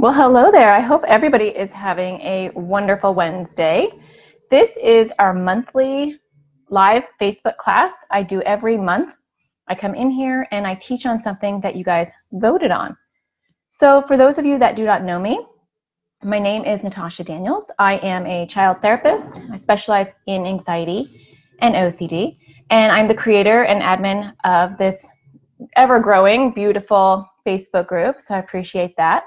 Well, hello there. I hope everybody is having a wonderful Wednesday. This is our monthly live Facebook class I do every month. I come in here and I teach on something that you guys voted on. So, for those of you that do not know me, my name is Natasha Daniels. I am a child therapist. I specialize in anxiety and OCD, and I'm the creator and admin of this ever growing, beautiful Facebook group. So, I appreciate that.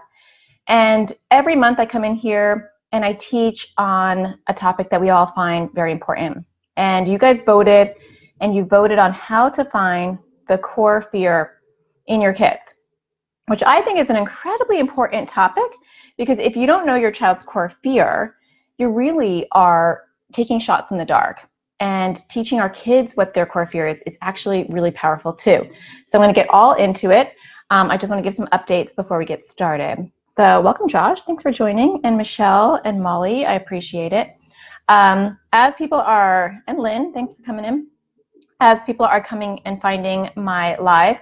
And every month I come in here and I teach on a topic that we all find very important. And you guys voted, and you voted on how to find the core fear in your kids, which I think is an incredibly important topic because if you don't know your child's core fear, you really are taking shots in the dark. And teaching our kids what their core fear is is actually really powerful too. So I'm going to get all into it. Um, I just want to give some updates before we get started. So welcome, Josh. Thanks for joining. And Michelle and Molly, I appreciate it. Um, as people are, and Lynn, thanks for coming in. As people are coming and finding my live,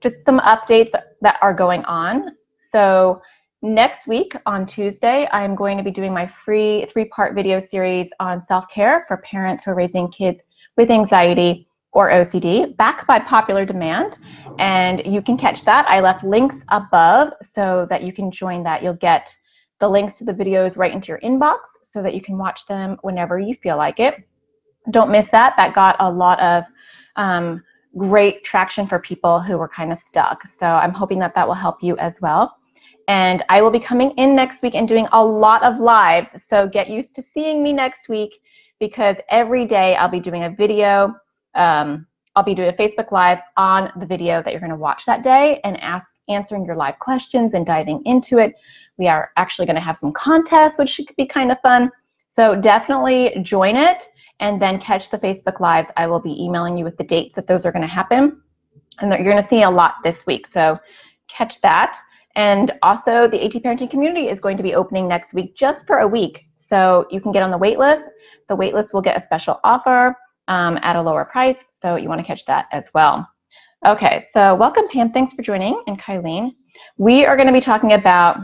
just some updates that are going on. So next week on Tuesday, I'm going to be doing my free three-part video series on self-care for parents who are raising kids with anxiety or OCD, back by popular demand. And you can catch that. I left links above so that you can join that. You'll get the links to the videos right into your inbox so that you can watch them whenever you feel like it. Don't miss that. That got a lot of um, great traction for people who were kind of stuck. So I'm hoping that that will help you as well. And I will be coming in next week and doing a lot of lives. So get used to seeing me next week because every day I'll be doing a video um, I'll be doing a Facebook Live on the video that you're going to watch that day and ask answering your live questions and diving into it. We are actually going to have some contests, which should be kind of fun. So definitely join it and then catch the Facebook Lives. I will be emailing you with the dates that those are going to happen. And you're going to see a lot this week. So catch that. And also, the AT Parenting Community is going to be opening next week just for a week. So you can get on the wait list. The wait list will get a special offer um, at a lower price. So you want to catch that as well. Okay, so welcome Pam. Thanks for joining and Kylene. We are going to be talking about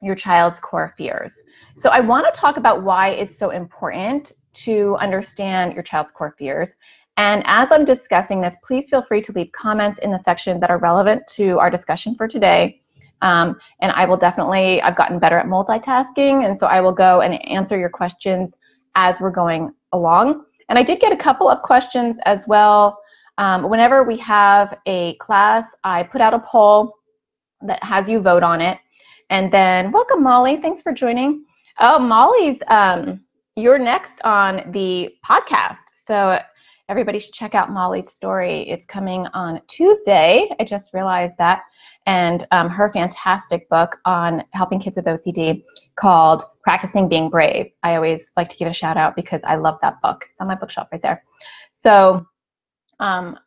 your child's core fears. So I want to talk about why it's so important to understand your child's core fears. And as I'm discussing this, please feel free to leave comments in the section that are relevant to our discussion for today. Um, and I will definitely, I've gotten better at multitasking, and so I will go and answer your questions as we're going along. And I did get a couple of questions as well. Um, whenever we have a class, I put out a poll that has you vote on it. And then, welcome, Molly. Thanks for joining. Oh, Molly's, um, you're next on the podcast. So everybody should check out Molly's story. It's coming on Tuesday. I just realized that. And um, her fantastic book on helping kids with OCD called Practicing Being Brave. I always like to give a shout out because I love that book. It's on my bookshelf right there. So um,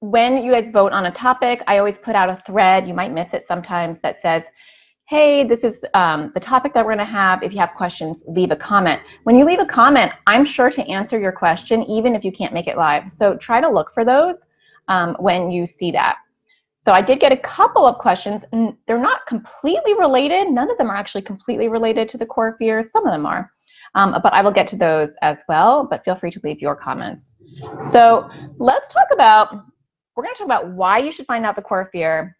when you guys vote on a topic, I always put out a thread. You might miss it sometimes that says, hey, this is um, the topic that we're going to have. If you have questions, leave a comment. When you leave a comment, I'm sure to answer your question, even if you can't make it live. So try to look for those um, when you see that. So I did get a couple of questions, and they're not completely related. None of them are actually completely related to the core fears. Some of them are. Um, but I will get to those as well, but feel free to leave your comments. So let's talk about, we're going to talk about why you should find out the core fear,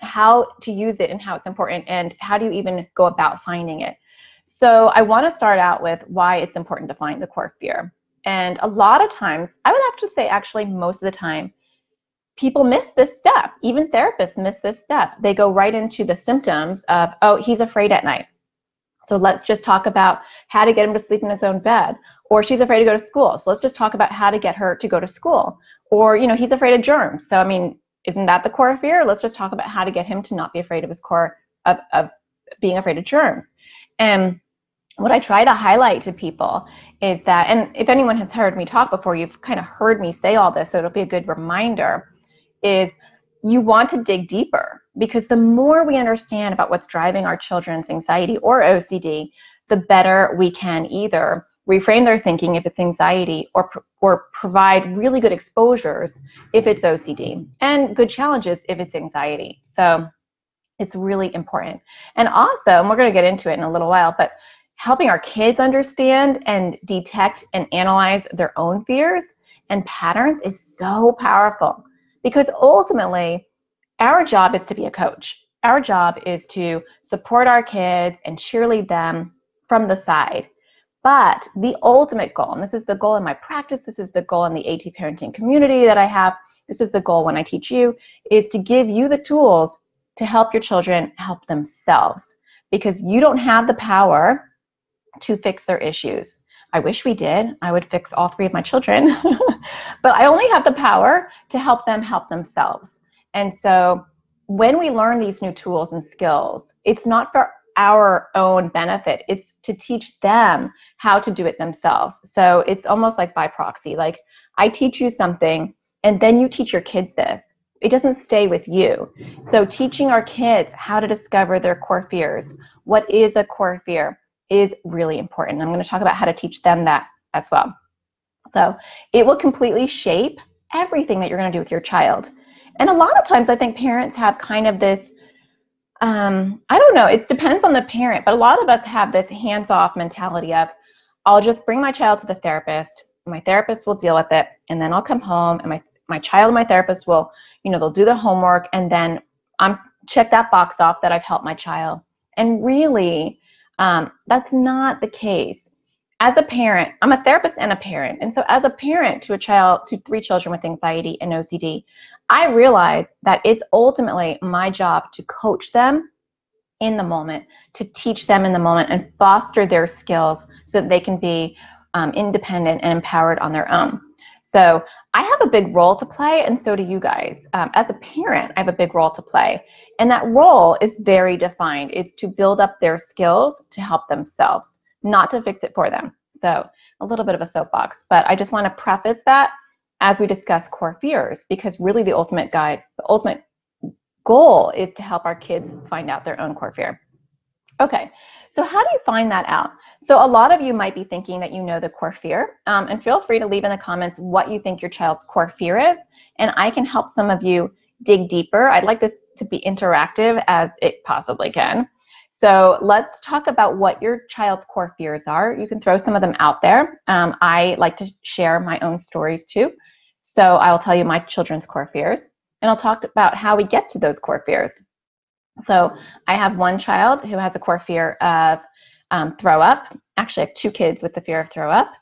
how to use it and how it's important, and how do you even go about finding it. So I want to start out with why it's important to find the core fear. And a lot of times, I would have to say actually most of the time, people miss this step. Even therapists miss this step. They go right into the symptoms of, oh, he's afraid at night. So let's just talk about how to get him to sleep in his own bed. Or she's afraid to go to school. So let's just talk about how to get her to go to school. Or, you know, he's afraid of germs. So, I mean, isn't that the core fear? Let's just talk about how to get him to not be afraid of his core of, of being afraid of germs. And what I try to highlight to people is that, and if anyone has heard me talk before, you've kind of heard me say all this, so it'll be a good reminder, is you want to dig deeper because the more we understand about what's driving our children's anxiety or OCD, the better we can either reframe their thinking if it's anxiety or, or provide really good exposures if it's OCD and good challenges if it's anxiety. So It's really important. And also, and we're going to get into it in a little while, but helping our kids understand and detect and analyze their own fears and patterns is so powerful because ultimately, our job is to be a coach. Our job is to support our kids and cheerlead them from the side. But the ultimate goal, and this is the goal in my practice, this is the goal in the AT parenting community that I have, this is the goal when I teach you, is to give you the tools to help your children help themselves because you don't have the power to fix their issues. I wish we did. I would fix all three of my children, but I only have the power to help them help themselves. And so when we learn these new tools and skills, it's not for our own benefit, it's to teach them how to do it themselves. So it's almost like by proxy. Like I teach you something, and then you teach your kids this it doesn't stay with you. So teaching our kids how to discover their core fears, what is a core fear, is really important. I'm going to talk about how to teach them that as well. So it will completely shape everything that you're going to do with your child. And a lot of times I think parents have kind of this um, I don't know, it depends on the parent, but a lot of us have this hands off mentality of, I'll just bring my child to the therapist, my therapist will deal with it, and then I'll come home and my, my child and my therapist will you know they'll do the homework and then i'm check that box off that i've helped my child and really um, that's not the case as a parent i'm a therapist and a parent and so as a parent to a child to three children with anxiety and ocd i realize that it's ultimately my job to coach them in the moment to teach them in the moment and foster their skills so that they can be um, independent and empowered on their own so I have a big role to play, and so do you guys. Um, as a parent, I have a big role to play. And that role is very defined. It's to build up their skills to help themselves, not to fix it for them. So, a little bit of a soapbox, but I just want to preface that as we discuss core fears, because really the ultimate guide, the ultimate goal is to help our kids find out their own core fear. Okay, so how do you find that out? So a lot of you might be thinking that you know the core fear, um, and feel free to leave in the comments what you think your child's core fear is, and I can help some of you dig deeper. I'd like this to be interactive as it possibly can. So let's talk about what your child's core fears are. You can throw some of them out there. Um, I like to share my own stories too. So I'll tell you my children's core fears, and I'll talk about how we get to those core fears. So I have one child who has a core fear of um, throw up. Actually, I have two kids with the fear of throw up.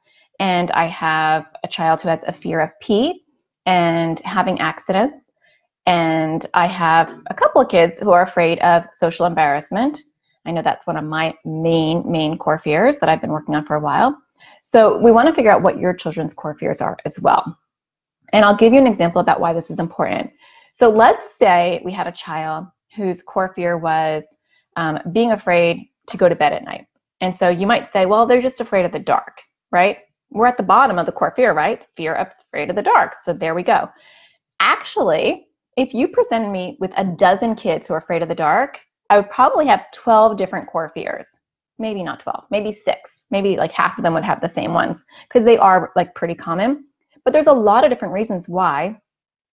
And I have a child who has a fear of pee and having accidents. And I have a couple of kids who are afraid of social embarrassment. I know that's one of my main, main core fears that I've been working on for a while. So we want to figure out what your children's core fears are as well. And I'll give you an example about why this is important. So let's say we had a child whose core fear was um, being afraid to go to bed at night. And so you might say, well, they're just afraid of the dark, right? We're at the bottom of the core fear, right? Fear of afraid of the dark. So there we go. Actually, if you presented me with a dozen kids who are afraid of the dark, I would probably have 12 different core fears. Maybe not 12, maybe six. Maybe like half of them would have the same ones because they are like pretty common. But there's a lot of different reasons why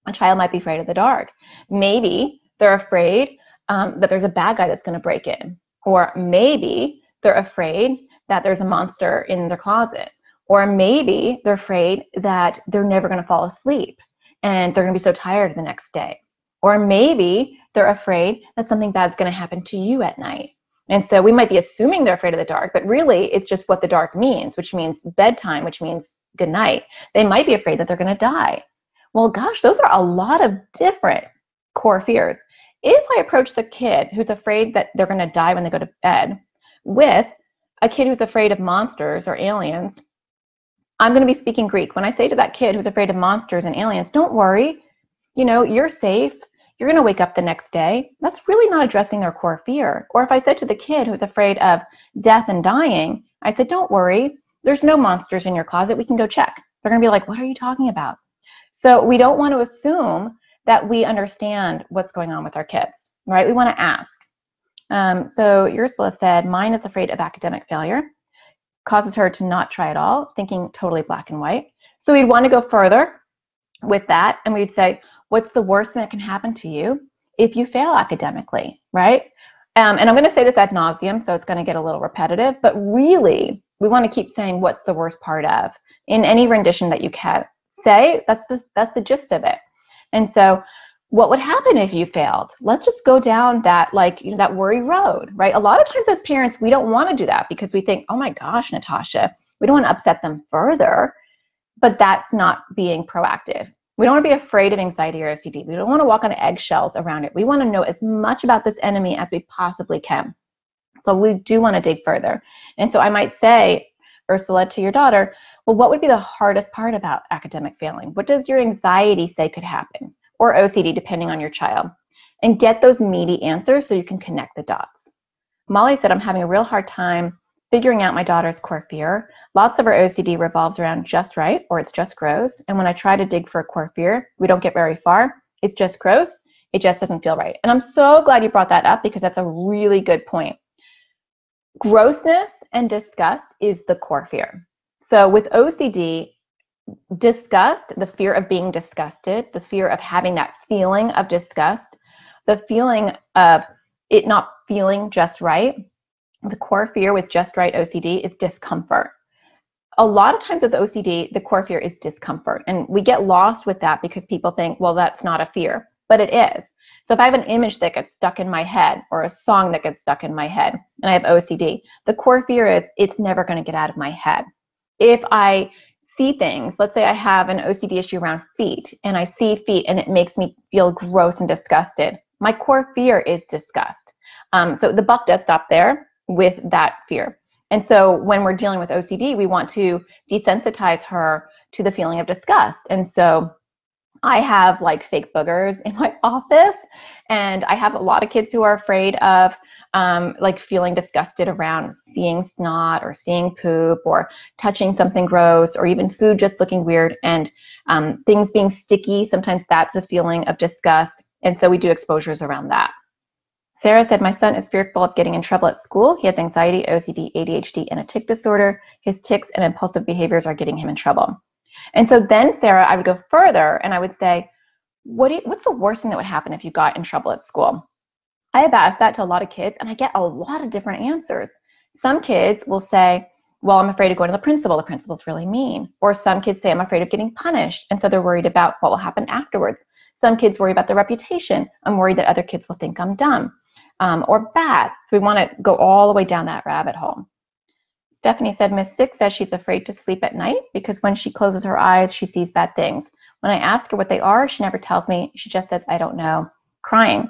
a child might be afraid of the dark. Maybe they're afraid um, that there's a bad guy that's going to break in. Or maybe they're afraid that there's a monster in their closet. Or maybe they're afraid that they're never going to fall asleep and they're going to be so tired the next day. Or maybe they're afraid that something bad's going to happen to you at night. And so we might be assuming they're afraid of the dark, but really it's just what the dark means, which means bedtime, which means good night. They might be afraid that they're going to die. Well, gosh, those are a lot of different core fears. If I approach the kid who's afraid that they're going to die when they go to bed with a kid who's afraid of monsters or aliens, I'm going to be speaking Greek. When I say to that kid who's afraid of monsters and aliens, don't worry, you know, you're safe. You're going to wake up the next day. That's really not addressing their core fear. Or if I said to the kid who's afraid of death and dying, I said, don't worry, there's no monsters in your closet. We can go check. They're going to be like, what are you talking about? So we don't want to assume that we understand what's going on with our kids, right? We want to ask. Um, so Ursula said, mine is afraid of academic failure, causes her to not try at all, thinking totally black and white. So we'd want to go further with that, and we'd say, what's the worst that can happen to you if you fail academically? right? Um, and I'm going to say this ad nauseum, so it's going to get a little repetitive, but really, we want to keep saying what's the worst part of in any rendition that you can say. That's the that's the gist of it. And so, what would happen if you failed? Let's just go down that like you know, that worry road, right? A lot of times as parents, we don't want to do that because we think, oh my gosh, Natasha, we don't want to upset them further. But that's not being proactive. We don't want to be afraid of anxiety or OCD. We don't want to walk on eggshells around it. We want to know as much about this enemy as we possibly can. So we do want to dig further. And so I might say, Ursula, to your daughter, well, what would be the hardest part about academic failing? What does your anxiety say could happen? Or OCD, depending on your child. And get those meaty answers so you can connect the dots. Molly said, I'm having a real hard time figuring out my daughter's core fear. Lots of her OCD revolves around just right or it's just gross. And when I try to dig for a core fear, we don't get very far. It's just gross. It just doesn't feel right. And I'm so glad you brought that up because that's a really good point. Grossness and disgust is the core fear. So with OCD, disgust, the fear of being disgusted, the fear of having that feeling of disgust, the feeling of it not feeling just right, the core fear with just right OCD is discomfort. A lot of times with OCD, the core fear is discomfort. And we get lost with that because people think, well, that's not a fear, but it is. So if I have an image that gets stuck in my head or a song that gets stuck in my head and I have OCD, the core fear is it's never going to get out of my head. If I see things, let's say I have an OCD issue around feet and I see feet and it makes me feel gross and disgusted, my core fear is disgust. Um, so the buck does stop there with that fear. And so when we're dealing with OCD, we want to desensitize her to the feeling of disgust. And so I have like fake boogers in my office, and I have a lot of kids who are afraid of um, like feeling disgusted around seeing snot or seeing poop or touching something gross or even food just looking weird and um, things being sticky. Sometimes that's a feeling of disgust. And so we do exposures around that. Sarah said, My son is fearful of getting in trouble at school. He has anxiety, OCD, ADHD, and a tic disorder. His tics and impulsive behaviors are getting him in trouble. And so then, Sarah, I would go further and I would say, what you, What's the worst thing that would happen if you got in trouble at school? I have asked that to a lot of kids and I get a lot of different answers. Some kids will say, well, I'm afraid of going to the principal. The principal's really mean. Or some kids say, I'm afraid of getting punished. And so they're worried about what will happen afterwards. Some kids worry about their reputation. I'm worried that other kids will think I'm dumb um, or bad. So we want to go all the way down that rabbit hole. Stephanie said, Miss Six says she's afraid to sleep at night because when she closes her eyes, she sees bad things. When I ask her what they are, she never tells me. She just says, I don't know, crying.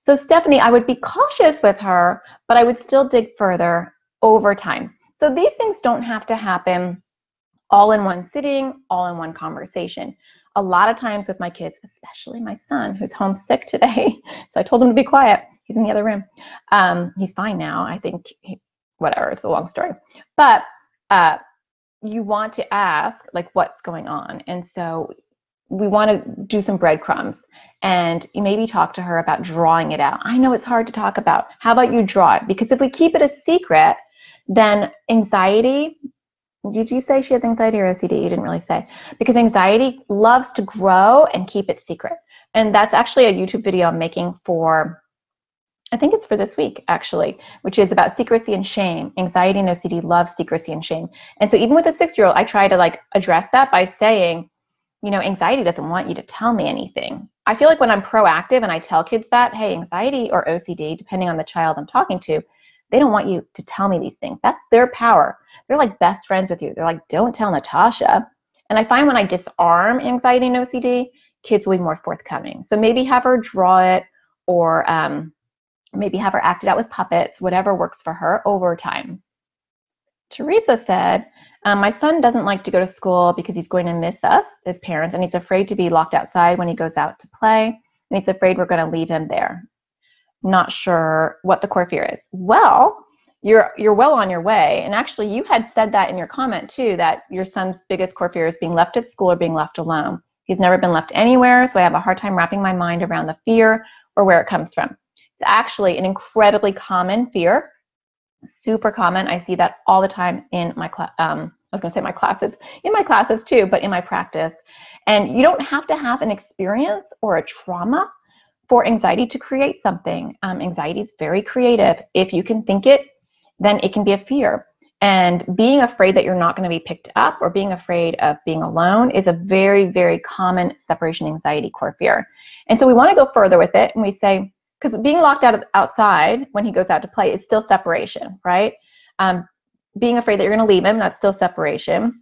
So, Stephanie, I would be cautious with her, but I would still dig further over time. So, these things don't have to happen all in one sitting, all in one conversation. A lot of times with my kids, especially my son who's homesick today, so I told him to be quiet. He's in the other room. Um, he's fine now. I think, he, whatever, it's a long story. But uh, you want to ask, like, what's going on? And so we want to do some breadcrumbs and maybe talk to her about drawing it out. I know it's hard to talk about. How about you draw it? Because if we keep it a secret, then anxiety, did you say she has anxiety or OCD? You didn't really say. Because anxiety loves to grow and keep it secret. And that's actually a YouTube video I'm making for I think it's for this week, actually, which is about secrecy and shame. Anxiety and OCD love secrecy and shame. And so even with a six year old, I try to like address that by saying, you know, anxiety doesn't want you to tell me anything. I feel like when I'm proactive and I tell kids that, hey, anxiety or OCD, depending on the child I'm talking to, they don't want you to tell me these things. That's their power. They're like best friends with you. They're like, don't tell Natasha. And I find when I disarm anxiety and OCD, kids will be more forthcoming. So maybe have her draw it or, um, maybe have her act it out with puppets, whatever works for her over time. Teresa said, um, My son doesn't like to go to school because he's going to miss us, his parents, and he's afraid to be locked outside when he goes out to play, and he's afraid we're going to leave him there. Not sure what the core fear is. Well, you're you're well on your way. And actually, you had said that in your comment too that your son's biggest core fear is being left at school or being left alone. He's never been left anywhere, so I have a hard time wrapping my mind around the fear or where it comes from. It's actually an incredibly common fear, super common. I see that all the time in my class. Um, I was going to say my classes, in my classes too, but in my practice. And you don't have to have an experience or a trauma for anxiety to create something. Um, anxiety is very creative. If you can think it, then it can be a fear. And being afraid that you're not going to be picked up or being afraid of being alone is a very, very common separation anxiety core fear. And so we want to go further with it and we say, because being locked out of outside when he goes out to play is still separation, right? Um, being afraid that you're going to leave him, that's still separation.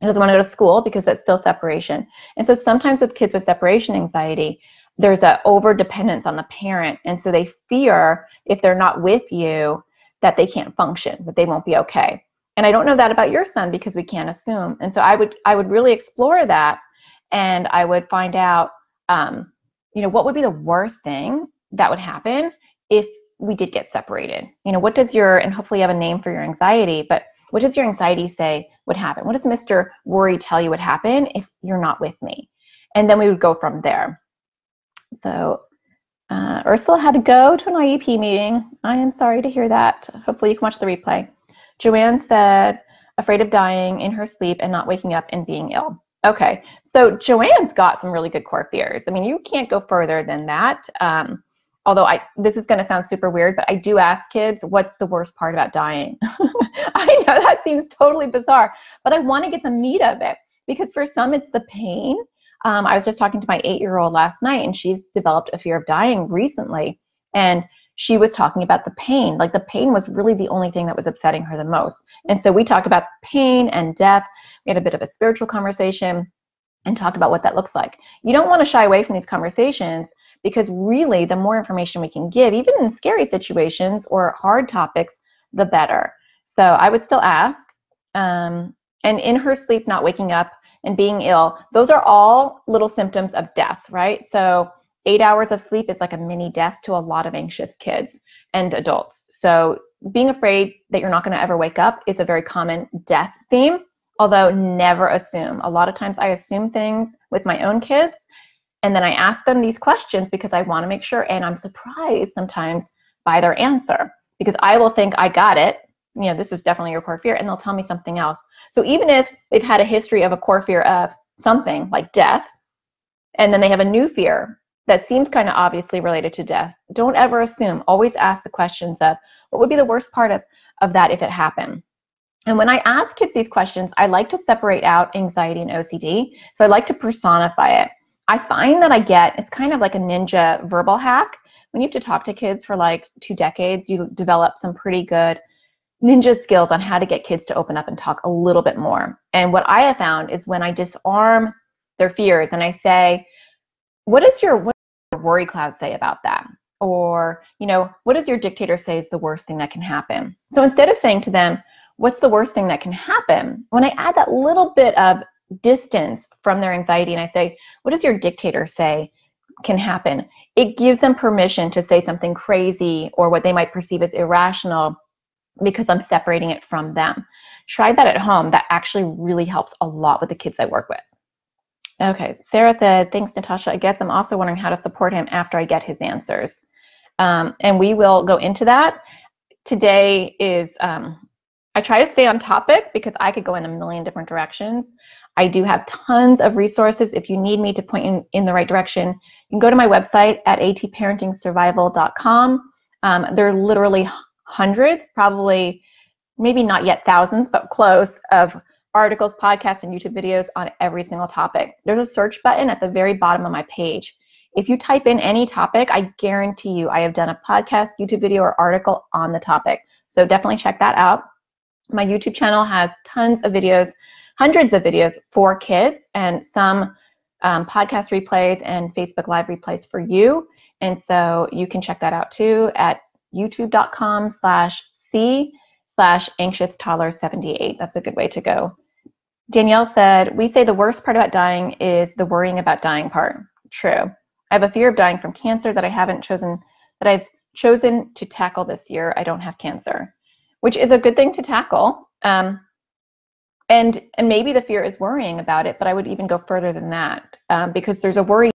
He doesn't want to go to school because that's still separation. And so sometimes with kids with separation anxiety, there's a over dependence on the parent. And so they fear if they're not with you that they can't function, that they won't be okay. And I don't know that about your son because we can't assume. And so I would I would really explore that, and I would find out, um, you know, what would be the worst thing that would happen if we did get separated. You know, what does your and hopefully you have a name for your anxiety, but what does your anxiety say would happen? What does Mr. Worry tell you would happen if you're not with me? And then we would go from there. So uh, Ursula had to go to an IEP meeting. I am sorry to hear that. Hopefully, you can watch the replay. Joanne said, afraid of dying in her sleep and not waking up and being ill. Okay, so Joanne's got some really good core fears. I mean, you can't go further than that. Um, although I, this is going to sound super weird, but I do ask kids, what's the worst part about dying? I know that seems totally bizarre, but I want to get the meat of it because for some it's the pain um, I was just talking to my eight year old last night, and she's developed a fear of dying recently. And she was talking about the pain. Like the pain was really the only thing that was upsetting her the most. And so we talked about pain and death. We had a bit of a spiritual conversation and talked about what that looks like. You don't want to shy away from these conversations because really, the more information we can give, even in scary situations or hard topics, the better. So I would still ask. Um, and in her sleep, not waking up, and being ill, those are all little symptoms of death, right? So, eight hours of sleep is like a mini death to a lot of anxious kids and adults. So, being afraid that you're not going to ever wake up is a very common death theme, although never assume. A lot of times I assume things with my own kids and then I ask them these questions because I want to make sure, and I'm surprised sometimes by their answer because I will think I got it. You know, this is definitely your core fear, and they'll tell me something else. So even if they've had a history of a core fear of something like death, and then they have a new fear that seems kind of obviously related to death, don't ever assume. Always ask the questions of what would be the worst part of, of that if it happened? And when I ask kids these questions, I like to separate out anxiety and OCD. So I like to personify it. I find that I get, it's kind of like a ninja verbal hack. When you have to talk to kids for like two decades, you develop some pretty good ninja skills on how to get kids to open up and talk a little bit more. And what I have found is when I disarm their fears and I say, what does your, what does your worry cloud say about that? Or, you know, what does your dictator say is the worst thing that can happen? So instead of saying to them, what's the worst thing that can happen? When I add that little bit of distance from their anxiety and I say, what does your dictator say can happen? It gives them permission to say something crazy or what they might perceive as irrational because I'm separating it from them. Try that at home. That actually really helps a lot with the kids I work with. Okay, Sarah said, thanks, Natasha. I guess I'm also wondering how to support him after I get his answers. Um, and we will go into that. Today is, um, I try to stay on topic because I could go in a million different directions. I do have tons of resources. If you need me to point in, in the right direction, you can go to my website at atparentingsurvival.com. Um, there are literally hundreds, probably maybe not yet thousands, but close of articles, podcasts, and YouTube videos on every single topic. There's a search button at the very bottom of my page. If you type in any topic, I guarantee you I have done a podcast, YouTube video, or article on the topic. So definitely check that out. My YouTube channel has tons of videos, hundreds of videos for kids, and some um, podcast replays and Facebook Live replays for you. And so you can check that out too at youtube.com slash C slash anxious toddler 78. That's a good way to go. Danielle said, We say the worst part about dying is the worrying about dying part. True. I have a fear of dying from cancer that I haven't chosen, that I've chosen to tackle this year. I don't have cancer, which is a good thing to tackle. Um, and and maybe the fear is worrying about it, but I would even go further than that um, because there's a worry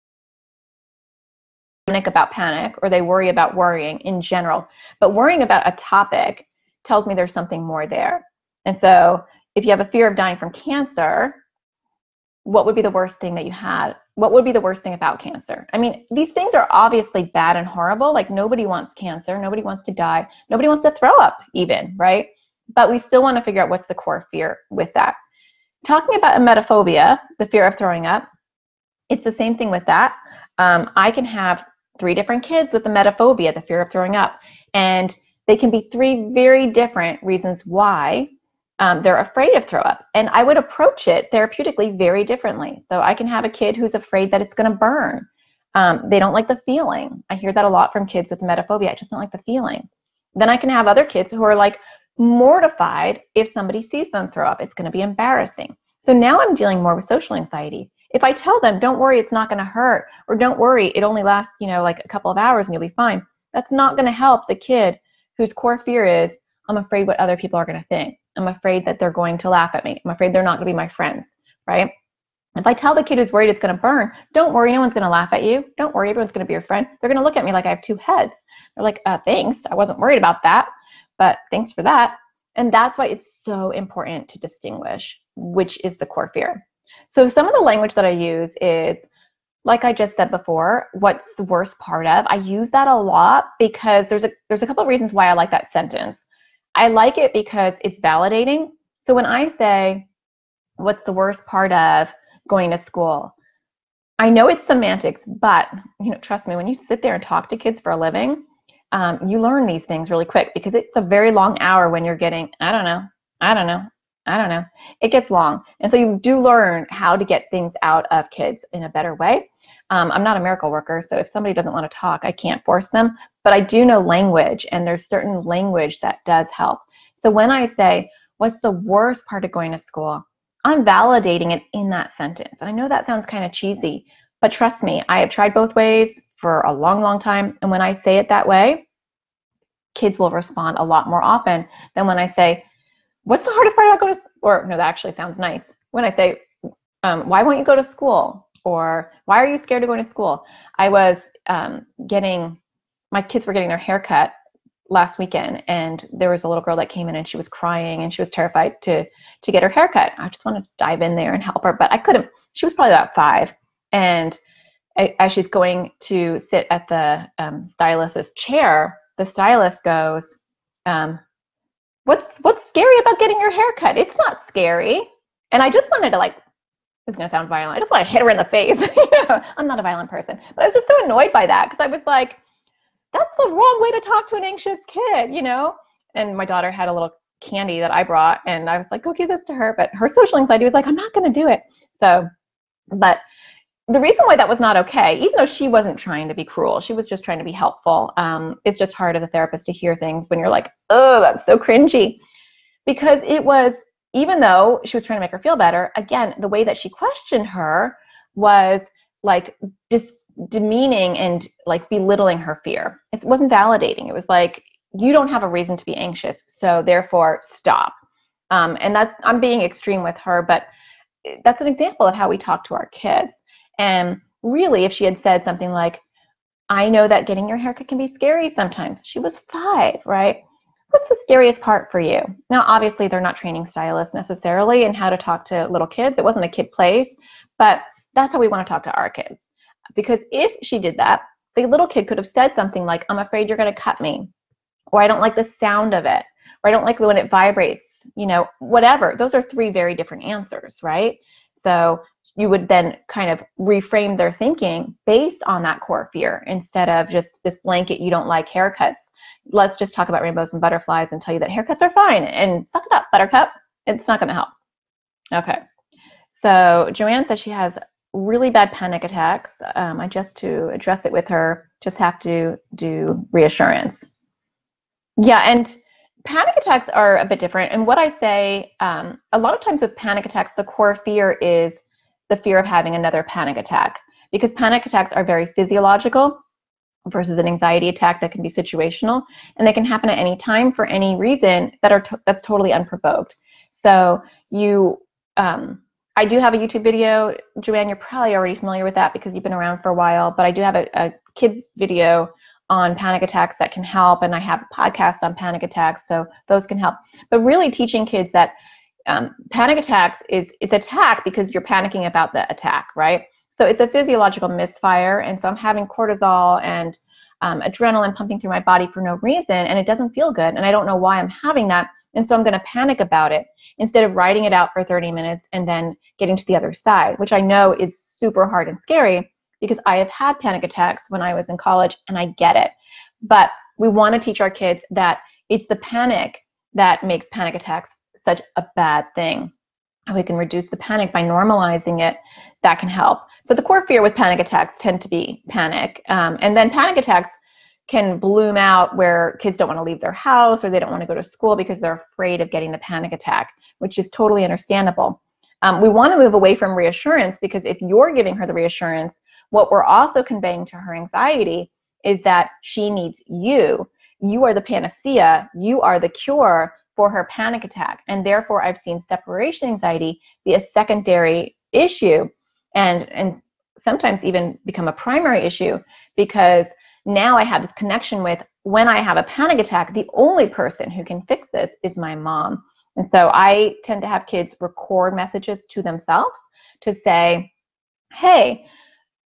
panic about panic or they worry about worrying in general. But worrying about a topic tells me there's something more there. And so if you have a fear of dying from cancer, what would be the worst thing that you had? What would be the worst thing about cancer? I mean, these things are obviously bad and horrible. Like nobody wants cancer, nobody wants to die, nobody wants to throw up, even, right? But we still want to figure out what's the core fear with that. Talking about emetophobia, the fear of throwing up, it's the same thing with that. Um, I can have three different kids with emetophobia, the fear of throwing up, and they can be three very different reasons why um, they're afraid of throw up. And I would approach it therapeutically very differently. So I can have a kid who's afraid that it's going to burn. Um, they don't like the feeling. I hear that a lot from kids with emetophobia. I just don't like the feeling. Then I can have other kids who are like mortified if somebody sees them throw up. It's going to be embarrassing. So now I'm dealing more with social anxiety. If I tell them, don't worry, it's not going to hurt, or don't worry, it only lasts, you know, like a couple of hours and you'll be fine, that's not going to help the kid whose core fear is, I'm afraid what other people are going to think. I'm afraid that they're going to laugh at me. I'm afraid they're not going to be my friends, right? If I tell the kid who's worried it's going to burn, don't worry, no one's going to laugh at you. Don't worry, everyone's going to be your friend. They're going to look at me like I have two heads. They're like, uh, thanks, I wasn't worried about that, but thanks for that. And that's why it's so important to distinguish which is the core fear. So some of the language that I use is, like I just said before, what's the worst part of? I use that a lot because there's a there's a couple of reasons why I like that sentence. I like it because it's validating. So when I say, what's the worst part of going to school? I know it's semantics, but you know, trust me, when you sit there and talk to kids for a living, um, you learn these things really quick because it's a very long hour when you're getting, I don't know, I don't know, I don't know. It gets long. And so you do learn how to get things out of kids in a better way. Um, I'm not a miracle worker, so if somebody doesn't want to talk, I can't force them. But I do know language, and there's certain language that does help. So when I say, What's the worst part of going to school? I'm validating it in that sentence. And I know that sounds kind of cheesy, but trust me, I have tried both ways for a long, long time. And when I say it that way, kids will respond a lot more often than when I say, What's the hardest part about going to Or, no, that actually sounds nice. When I say, um, Why won't you go to school? or why are you scared of going to school? I was um, getting, my kids were getting their hair cut last weekend and there was a little girl that came in and she was crying and she was terrified to to get her hair cut. I just wanted to dive in there and help her, but I couldn't. She was probably about five. And as she's going to sit at the um, stylist's chair, the stylist goes, um, "What's what's scary about getting your hair cut? It's not scary." And I just wanted to like it's to sound violent. I just want to hit her in the face. I'm not a violent person, but I was just so annoyed by that because I was like, that's the wrong way to talk to an anxious kid, you know? And my daughter had a little candy that I brought, and I was like, go give this to her. But her social anxiety was like, I'm not going to do it. So, but the reason why that was not okay, even though she wasn't trying to be cruel, she was just trying to be helpful. Um, it's just hard as a therapist to hear things when you're like, oh, that's so cringy. Because it was even though she was trying to make her feel better, again, the way that she questioned her was like dis- demeaning and like belittling her fear. It wasn't validating. It was like, you don't have a reason to be anxious, so therefore stop. Um, and that's, I'm being extreme with her, but that's an example of how we talk to our kids. And really, if she had said something like, I know that getting your haircut can be scary sometimes. She was five, right? what's the scariest part for you? Now, obviously, they're not training stylists necessarily in how to talk to little kids. It wasn't a kid place, but that's how we want to talk to our kids. Because if she did that, the little kid could have said something like, I'm afraid you're going to cut me, or I don't like the sound of it, or I don't like when it vibrates, you know, whatever. Those are three very different answers, right? So you would then kind of reframe their thinking based on that core fear instead of just this blanket, you don't like haircuts let's just talk about rainbows and butterflies and tell you that haircuts are fine and suck it up, buttercup. It's not going to help. Okay. So Joanne says she has really bad panic attacks. Um, I just to address it with her, just have to do reassurance. Yeah, and panic attacks are a bit different. And what I say, um, a lot of times with panic attacks, the core fear is the fear of having another panic attack. Because panic attacks are very physiological versus an anxiety attack that can be situational and they can happen at any time for any reason that are to- that's totally unprovoked. So you um, i do have a youtube video. Joanne you're probably already familiar with that because you've been around for a while but i do have a, a kids video on panic attacks that can help and i have a podcast on panic attacks so those can help. But really teaching kids that um, panic attacks is it's attack because you're panicking about the attack, right? So it's a physiological misfire, and so I'm having cortisol and um, adrenaline pumping through my body for no reason, and it doesn't feel good, and I don't know why I'm having that, and so I'm going to panic about it instead of writing it out for 30 minutes and then getting to the other side, which I know is super hard and scary because I have had panic attacks when I was in college, and I get it. But we want to teach our kids that it's the panic that makes panic attacks such a bad thing. We can reduce the panic by normalizing it. That can help. So the core fear with panic attacks tend to be panic. Um, and then panic attacks can bloom out where kids don't want to leave their house or they don't want to go to school because they're afraid of getting the panic attack, which is totally understandable. Um, we want to move away from reassurance because if you're giving her the reassurance, what we're also conveying to her anxiety is that she needs you. You are the panacea, you are the cure for her panic attack. And therefore, I've seen separation anxiety be a secondary issue and, and sometimes even become a primary issue because now I have this connection with when I have a panic attack, the only person who can fix this is my mom. And so I tend to have kids record messages to themselves to say, hey,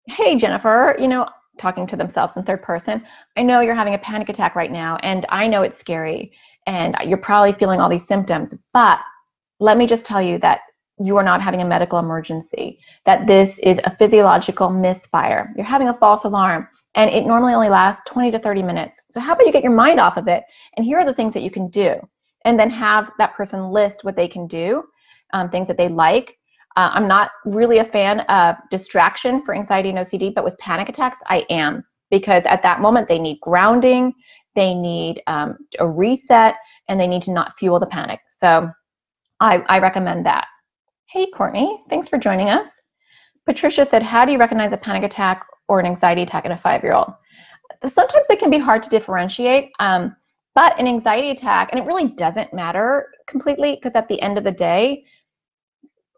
hey, Jennifer, you know, talking to themselves in third person, I know you're having a panic attack right now, and I know it's scary and you're probably feeling all these symptoms. But let me just tell you that you are not having a medical emergency, that this is a physiological misfire. You're having a false alarm, and it normally only lasts 20 to 30 minutes. So, how about you get your mind off of it? And here are the things that you can do. And then have that person list what they can do, um, things that they like. Uh, I'm not really a fan of distraction for anxiety and OCD, but with panic attacks, I am because at that moment they need grounding, they need um, a reset, and they need to not fuel the panic. So I, I recommend that. Hey, Courtney, thanks for joining us. Patricia said, How do you recognize a panic attack or an anxiety attack in a five year old? Sometimes they can be hard to differentiate, um, but an anxiety attack, and it really doesn't matter completely because at the end of the day,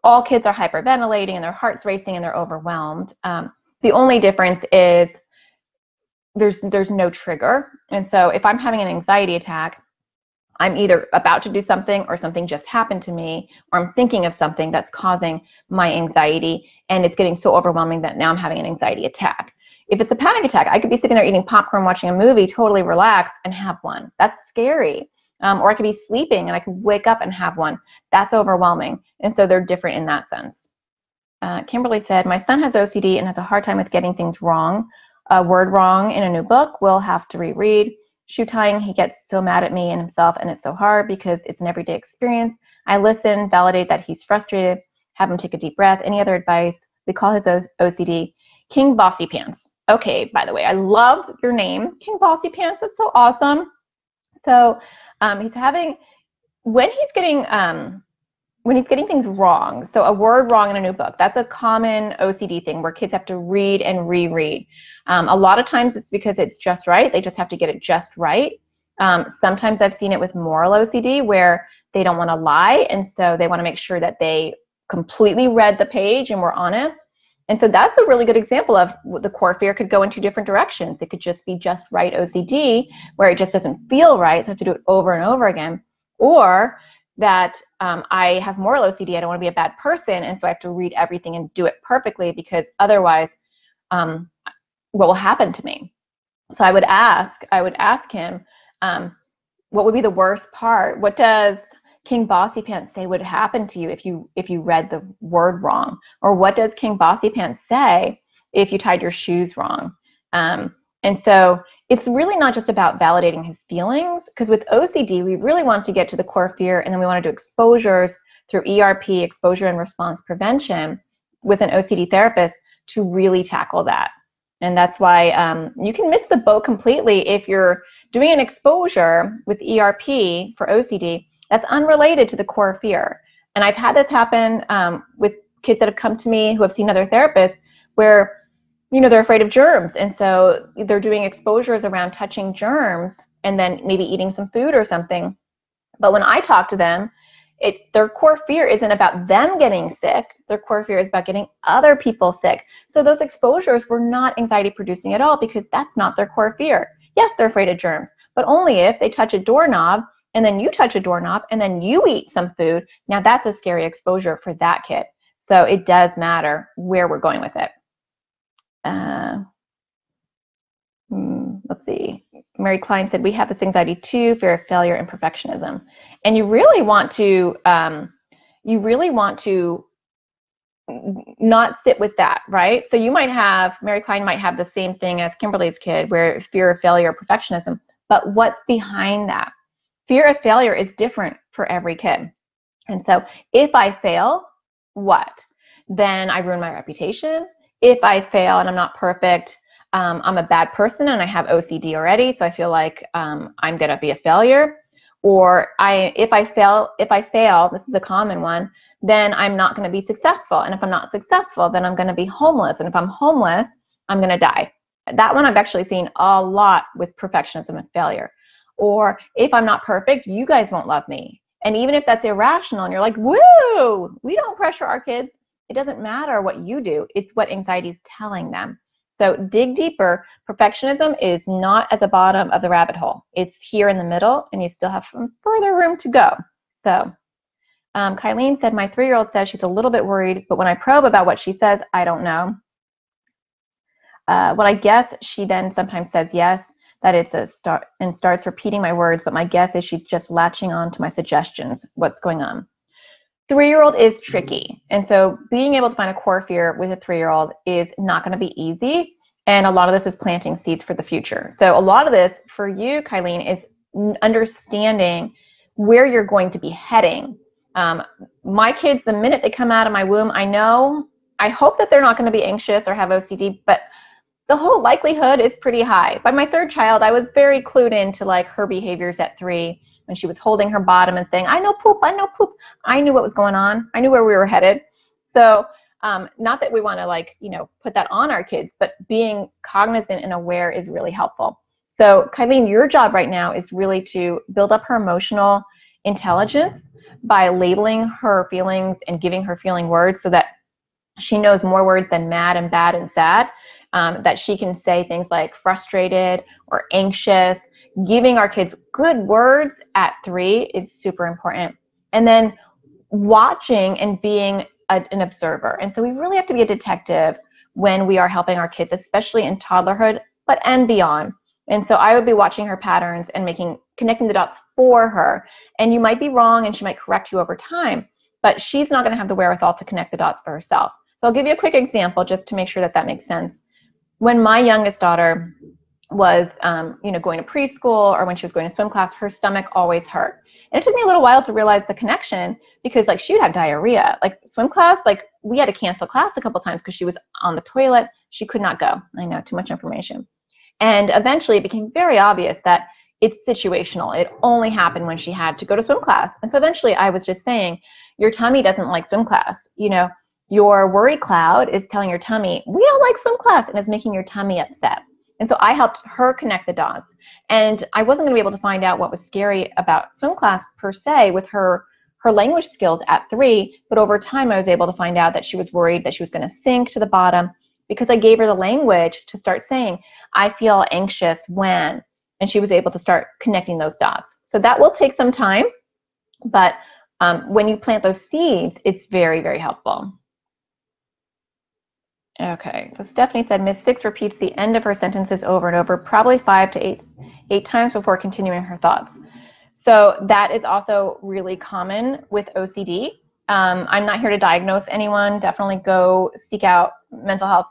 all kids are hyperventilating and their heart's racing and they're overwhelmed. Um, the only difference is there's there's no trigger. And so if I'm having an anxiety attack, I'm either about to do something or something just happened to me, or I'm thinking of something that's causing my anxiety and it's getting so overwhelming that now I'm having an anxiety attack. If it's a panic attack, I could be sitting there eating popcorn, watching a movie, totally relaxed, and have one. That's scary. Um, or I could be sleeping and I could wake up and have one. That's overwhelming. And so they're different in that sense. Uh, Kimberly said, My son has OCD and has a hard time with getting things wrong a word wrong in a new book, we'll have to reread. Shoe tying, he gets so mad at me and himself, and it's so hard because it's an everyday experience. I listen, validate that he's frustrated, have him take a deep breath. Any other advice? We call his OCD King Bossy Pants. Okay, by the way, I love your name, King Bossy Pants. That's so awesome. So um, he's having, when he's getting um, when he's getting things wrong, so a word wrong in a new book, that's a common OCD thing where kids have to read and reread. Um, a lot of times it's because it's just right. They just have to get it just right. Um, sometimes I've seen it with moral OCD where they don't want to lie, and so they want to make sure that they completely read the page and were honest. And so that's a really good example of the core fear could go in two different directions. It could just be just right OCD, where it just doesn't feel right, so I have to do it over and over again. Or that um, I have moral OCD, I don't want to be a bad person, and so I have to read everything and do it perfectly because otherwise, um, what will happen to me? So I would ask, I would ask him, um, what would be the worst part? What does King Bossy Pants say would happen to you if you if you read the word wrong? Or what does King Bossy Pants say if you tied your shoes wrong? Um, and so it's really not just about validating his feelings, because with OCD, we really want to get to the core fear and then we want to do exposures through ERP, exposure and response prevention, with an OCD therapist to really tackle that. And that's why um, you can miss the boat completely if you're doing an exposure with ERP for OCD that's unrelated to the core fear. And I've had this happen um, with kids that have come to me who have seen other therapists where you know, they're afraid of germs. And so they're doing exposures around touching germs and then maybe eating some food or something. But when I talk to them, it their core fear isn't about them getting sick. Their core fear is about getting other people sick. So those exposures were not anxiety producing at all because that's not their core fear. Yes, they're afraid of germs, but only if they touch a doorknob and then you touch a doorknob and then you eat some food, now that's a scary exposure for that kid. So it does matter where we're going with it. Uh, hmm, let's see. Mary Klein said, We have this anxiety too, fear of failure and perfectionism. And you really want to, um, you really want to not sit with that, right? So you might have, Mary Klein might have the same thing as Kimberly's kid, where fear of failure, perfectionism. But what's behind that? Fear of failure is different for every kid. And so if I fail, what? Then I ruin my reputation. If I fail and I'm not perfect, um, I'm a bad person and I have OCD already, so I feel like um, I'm gonna be a failure. Or I, if I fail, if I fail, this is a common one, then I'm not going to be successful. And if I'm not successful, then I'm going to be homeless. And if I'm homeless, I'm going to die. That one I've actually seen a lot with perfectionism and failure. Or if I'm not perfect, you guys won't love me. And even if that's irrational and you're like, woo, we don't pressure our kids, it doesn't matter what you do, it's what anxiety is telling them. So dig deeper. Perfectionism is not at the bottom of the rabbit hole, it's here in the middle, and you still have some further room to go. So um, Kylene said, My three year old says she's a little bit worried, but when I probe about what she says, I don't know. Uh, I guess she then sometimes says yes, that it's a start and starts repeating my words, but my guess is she's just latching on to my suggestions. What's going on? Three year old is tricky. And so being able to find a core fear with a three year old is not going to be easy. And a lot of this is planting seeds for the future. So a lot of this for you, Kylene, is understanding where you're going to be heading um, my kids, the minute they come out of my womb, I know, I hope that they're not going to be anxious or have OCD, but the whole likelihood is pretty high. By my third child, I was very clued into like her behaviors at three when she was holding her bottom and saying, I know poop, I know poop. I knew what was going on. I knew where we were headed. So, um, not that we want to like, you know, put that on our kids, but being cognizant and aware is really helpful. So, Kylene, your job right now is really to build up her emotional intelligence by labeling her feelings and giving her feeling words so that she knows more words than mad and bad and sad. Um, that she can say things like frustrated or anxious. Giving our kids good words at three is super important. And then watching and being a, an observer. And so we really have to be a detective when we are helping our kids, especially in toddlerhood, but and beyond. And so I would be watching her patterns and making connecting the dots for her. And you might be wrong and she might correct you over time, but she's not going to have the wherewithal to connect the dots for herself. So I'll give you a quick example just to make sure that that makes sense. When my youngest daughter was, um, you know, going to preschool or when she was going to swim class, her stomach always hurt. And it took me a little while to realize the connection because like she would have diarrhea. Like swim class, like we had to cancel class a couple times because she was on the toilet. She could not go. I know, too much information. And eventually it became very obvious that it's situational. It only happened when she had to go to swim class. And so eventually I was just saying, your tummy doesn't like swim class. You know, your worry cloud is telling your tummy, we don't like swim class, and it's making your tummy upset. And so I helped her connect the dots. And I wasn't going to be able to find out what was scary about swim class per se with her her language skills at three, but over time I was able to find out that she was worried that she was going to sink to the bottom because I gave her the language to start saying, I feel anxious when, and she was able to start connecting those dots. So that will take some time, but um, when you plant those seeds, it's very, very helpful. Okay, so Stephanie said Miss Six repeats the end of her sentences over and over, probably five to eight, eight times before continuing her thoughts. So that is also really common with OCD. Um, I'm not here to diagnose anyone. Definitely go seek out mental health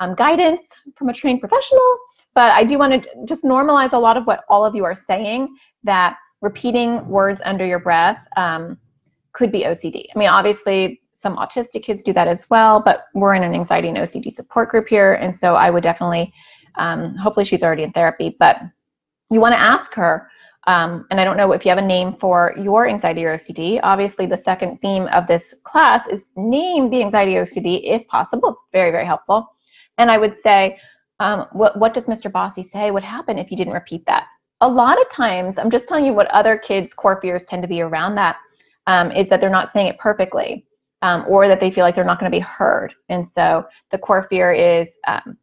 um, guidance from a trained professional. But I do want to just normalize a lot of what all of you are saying that repeating words under your breath um, could be OCD. I mean, obviously, some autistic kids do that as well, but we're in an anxiety and OCD support group here. And so I would definitely, um, hopefully, she's already in therapy, but you want to ask her. Um, and I don't know if you have a name for your anxiety or OCD. Obviously, the second theme of this class is name the anxiety OCD if possible. It's very, very helpful. And I would say, um, what, what does Mr. Bossy say would happen if you didn't repeat that? A lot of times, I'm just telling you what other kids' core fears tend to be around that, um, is that they're not saying it perfectly um, or that they feel like they're not going to be heard. And so the core fear is, um,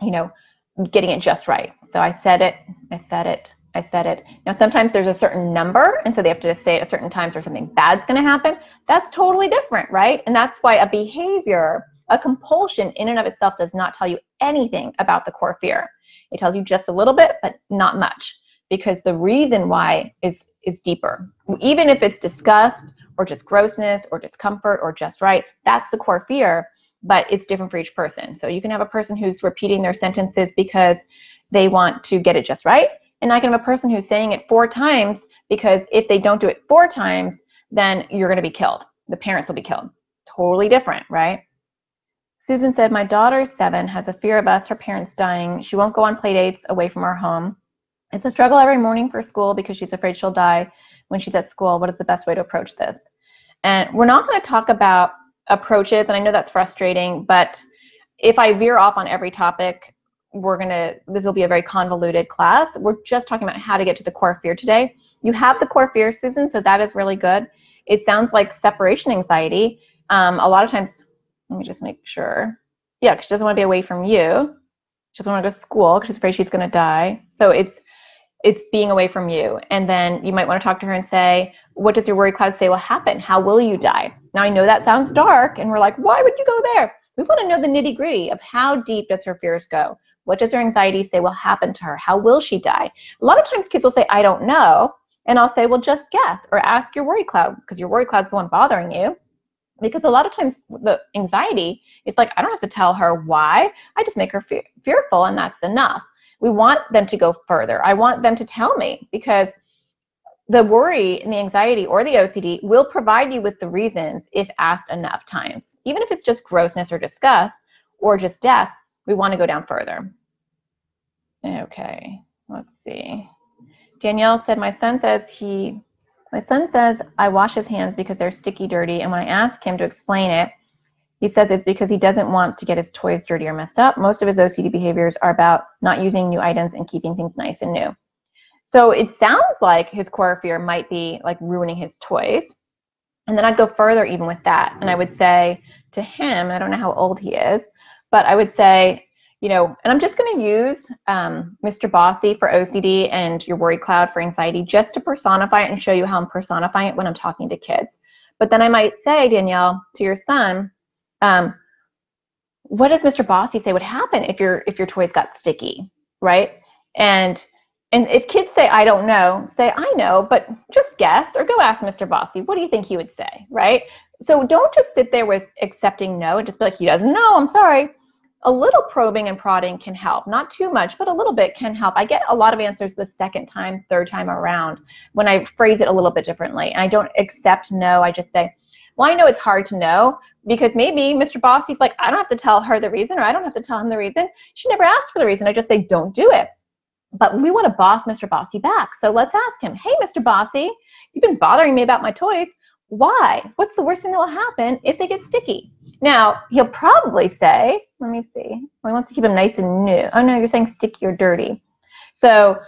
you know, getting it just right. So I said it, I said it, I said it. Now, sometimes there's a certain number, and so they have to say it at certain times or something bad's going to happen. That's totally different, right? And that's why a behavior, a compulsion in and of itself does not tell you anything about the core fear. It tells you just a little bit, but not much, because the reason why is is deeper. Even if it's disgust or just grossness or discomfort or just right, that's the core fear, but it's different for each person. So you can have a person who's repeating their sentences because they want to get it just right and I can have a person who's saying it four times because if they don't do it four times, then you're going to be killed. The parents will be killed. Totally different, right? Susan said, My daughter, seven, has a fear of us, her parents dying. She won't go on play dates away from our home. It's a struggle every morning for school because she's afraid she'll die when she's at school. What is the best way to approach this? And we're not going to talk about approaches, and I know that's frustrating, but if I veer off on every topic, we're going to, this will be a very convoluted class. We're just talking about how to get to the core fear today. You have the core fear, Susan, so that is really good. It sounds like separation anxiety. Um, a lot of times, let me just make sure. Yeah, because she doesn't want to be away from you. She doesn't want to go to school because she's afraid she's going to die. So it's it's being away from you. And then you might want to talk to her and say, what does your worry cloud say will happen? How will you die? Now I know that sounds dark, and we're like, why would you go there? We want to know the nitty gritty of how deep does her fears go? What does her anxiety say will happen to her? How will she die? A lot of times kids will say, I don't know. And I'll say, well, just guess or ask your worry cloud because your worry cloud's the one bothering you. Because a lot of times the anxiety is like, I don't have to tell her why. I just make her fe- fearful and that's enough. We want them to go further. I want them to tell me because the worry and the anxiety or the OCD will provide you with the reasons if asked enough times. Even if it's just grossness or disgust or just death, we want to go down further. Okay, let's see. Danielle said, my son says he, my son says I wash his hands because they're sticky dirty. And when I ask him to explain it, he says it's because he doesn't want to get his toys dirty or messed up. Most of his OCD behaviors are about not using new items and keeping things nice and new. So it sounds like his core fear might be like ruining his toys. And then I'd go further even with that. And I would say to him, I don't know how old he is, but I would say, you know, and I'm just going to use um, Mr. Bossy for OCD and your worry cloud for anxiety just to personify it and show you how I'm personifying it when I'm talking to kids. But then I might say, Danielle, to your son, um, what does Mr. Bossy say would happen if your if your toys got sticky, right? And and if kids say I don't know, say I know, but just guess or go ask Mr. Bossy. What do you think he would say, right? So don't just sit there with accepting no and just be like he doesn't know. I'm sorry a little probing and prodding can help. Not too much, but a little bit can help. I get a lot of answers the second time, third time around when I phrase it a little bit differently. And I don't accept no. I just say, well, I know it's hard to know because maybe Mr. Bossy's like, I don't have to tell her the reason or I don't have to tell him the reason. She never asked for the reason. I just say, don't do it. But we want to boss Mr. Bossy back. So let's ask him, hey, Mr. Bossy, you've been bothering me about my toys. Why? What's the worst thing that will happen if they get sticky? Now, he'll probably say, let me see, well, he wants to keep them nice and new. Oh, no, you're saying sticky or dirty. So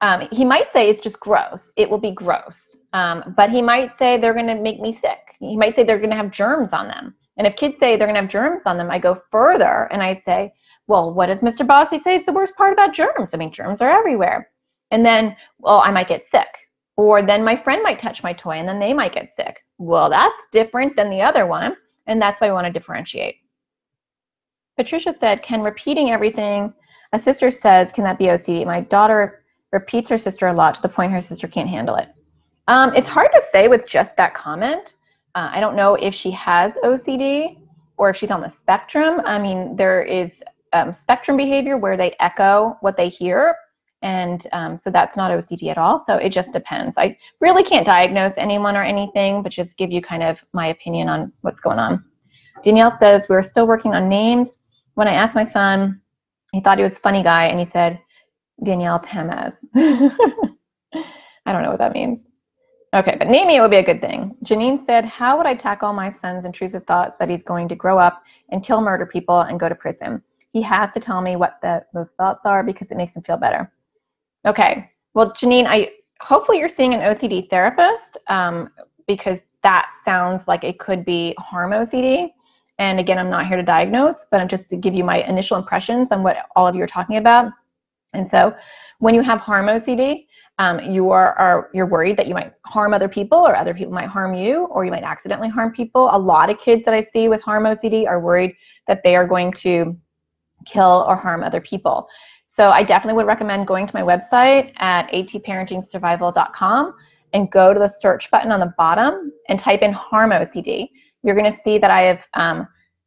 um, he might say it's just gross. It will be gross. Um, but he might say they're going to make me sick. He might say they're going to have germs on them. And if kids say they're going to have germs on them, I go further and I say, well, what does Mr. Bossy say is the worst part about germs? I mean, germs are everywhere. And then, well, I might get sick. Or then my friend might touch my toy and then they might get sick. Well, that's different than the other one. And that's why we want to differentiate. Patricia said, can repeating everything a sister says, can that be OCD? My daughter repeats her sister a lot to the point her sister can't handle it. Um, it's hard to say with just that comment. Uh, I don't know if she has OCD or if she's on the spectrum. I mean, there is um, spectrum behavior where they echo what they hear. And um, so that's not OCD at all. So it just depends. I really can't diagnose anyone or anything, but just give you kind of my opinion on what's going on. Danielle says, We're still working on names. When I asked my son, he thought he was a funny guy, and he said, Danielle Tamaz. I don't know what that means. Okay, but naming it would be a good thing. Janine said, How would I tackle my son's intrusive thoughts that he's going to grow up and kill murder people and go to prison? He has to tell me what the, those thoughts are because it makes him feel better. Okay. Well, Janine, I hopefully you're seeing an OCD therapist um, because that sounds like it could be harm OCD. And again, I'm not here to diagnose, but I'm just to give you my initial impressions on what all of you are talking about. And so when you have harm OCD, um, you are, are you're worried that you might harm other people or other people might harm you or you might accidentally harm people. A lot of kids that I see with harm OCD are worried that they are going to kill or harm other people. So I definitely would recommend going to my website at atparentingsurvival.com and go to the search button on the bottom and type in harm OCD. You're going to see that I have um,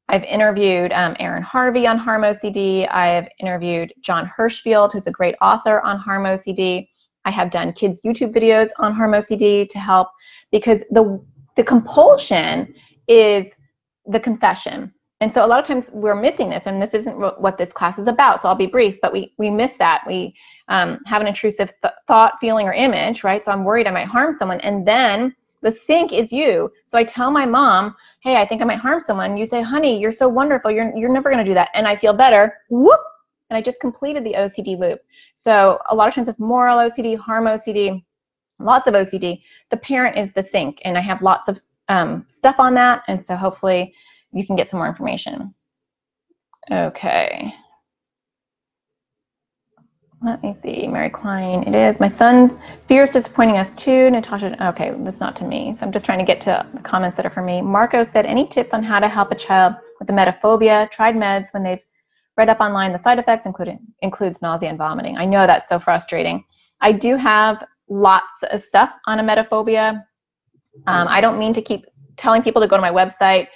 I've interviewed um, Aaron Harvey on harm OCD. I have interviewed Jon Hershfield, who's a great author on harm OCD. I have done kids YouTube videos on harm OCD to help because the the compulsion is the confession. And so a lot of times we're missing this, and this isn't what this class is about. So I'll be brief, but we we miss that. We um, have an intrusive th- thought, feeling, or image, right? So I'm worried I might harm someone, and then the sink is you. So I tell my mom, "Hey, I think I might harm someone." You say, "Honey, you're so wonderful. You're you're never going to do that," and I feel better. Whoop! And I just completed the OCD loop. So a lot of times with moral OCD, harm OCD, lots of OCD, the parent is the sink, and I have lots of um, stuff on that, and so hopefully you can get some more information. Okay. Let me see, Mary Klein. It is. My son fears disappointing us too. Natasha, okay, that's not to me. So I'm just trying to get to the comments that are for me. Marco said, any tips on how to help a child with emetophobia, tried meds when they've read up online the side effects, including includes nausea and vomiting. I know that's so frustrating. I do have lots of stuff on emetophobia. Um, I don't mean to keep telling people to go to my website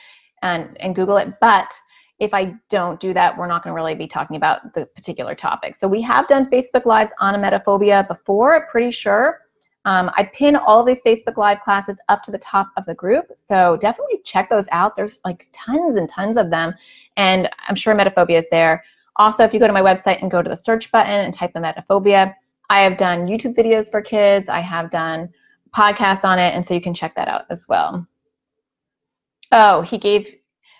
and, and Google it, but if I don't do that, we're not going to really be talking about the particular topic. So we have done Facebook Lives on emetophobia before, pretty sure. Um, I pin all of these Facebook Live classes up to the top of the group. So definitely check those out. There's like tons and tons of them. And I'm sure emetophobia is there. Also, if you go to my website and go to the search button and type emetophobia, I have done YouTube videos for kids. I have done podcasts on it. And so you can check that out as well. Oh, he gave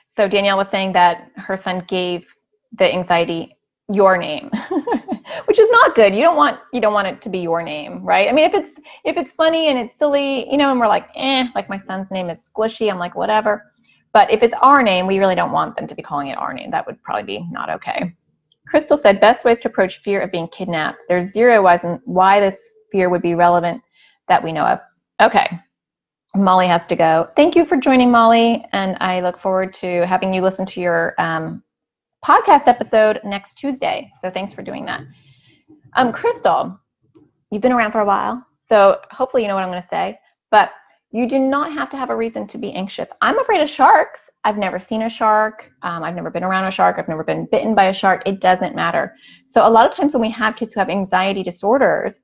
so Danielle was saying that her son gave the anxiety your name, which is not good. You don't want you don't want it to be your name, right? I mean, if it's if it's funny and it's silly, you know, and we're like, eh, like my son's name is Squishy, I'm like, whatever. But if it's our name, we really don't want them to be calling it our name. That would probably be not okay. Crystal said, best ways to approach fear of being kidnapped. There's zero reason why this fear would be relevant that we know of. Okay, Molly has to go. Thank you for joining, Molly, and I look forward to having you listen to your um, podcast episode next Tuesday. So thanks for doing that. Um, Crystal, you've been around for a while, so hopefully you know what I'm going to say. But you do not have to have a reason to be anxious. I'm afraid of sharks. I've never seen a shark. Um, I've never been around a shark. I've never been bitten by a shark. It doesn't matter. So a lot of times when we have kids who have anxiety disorders,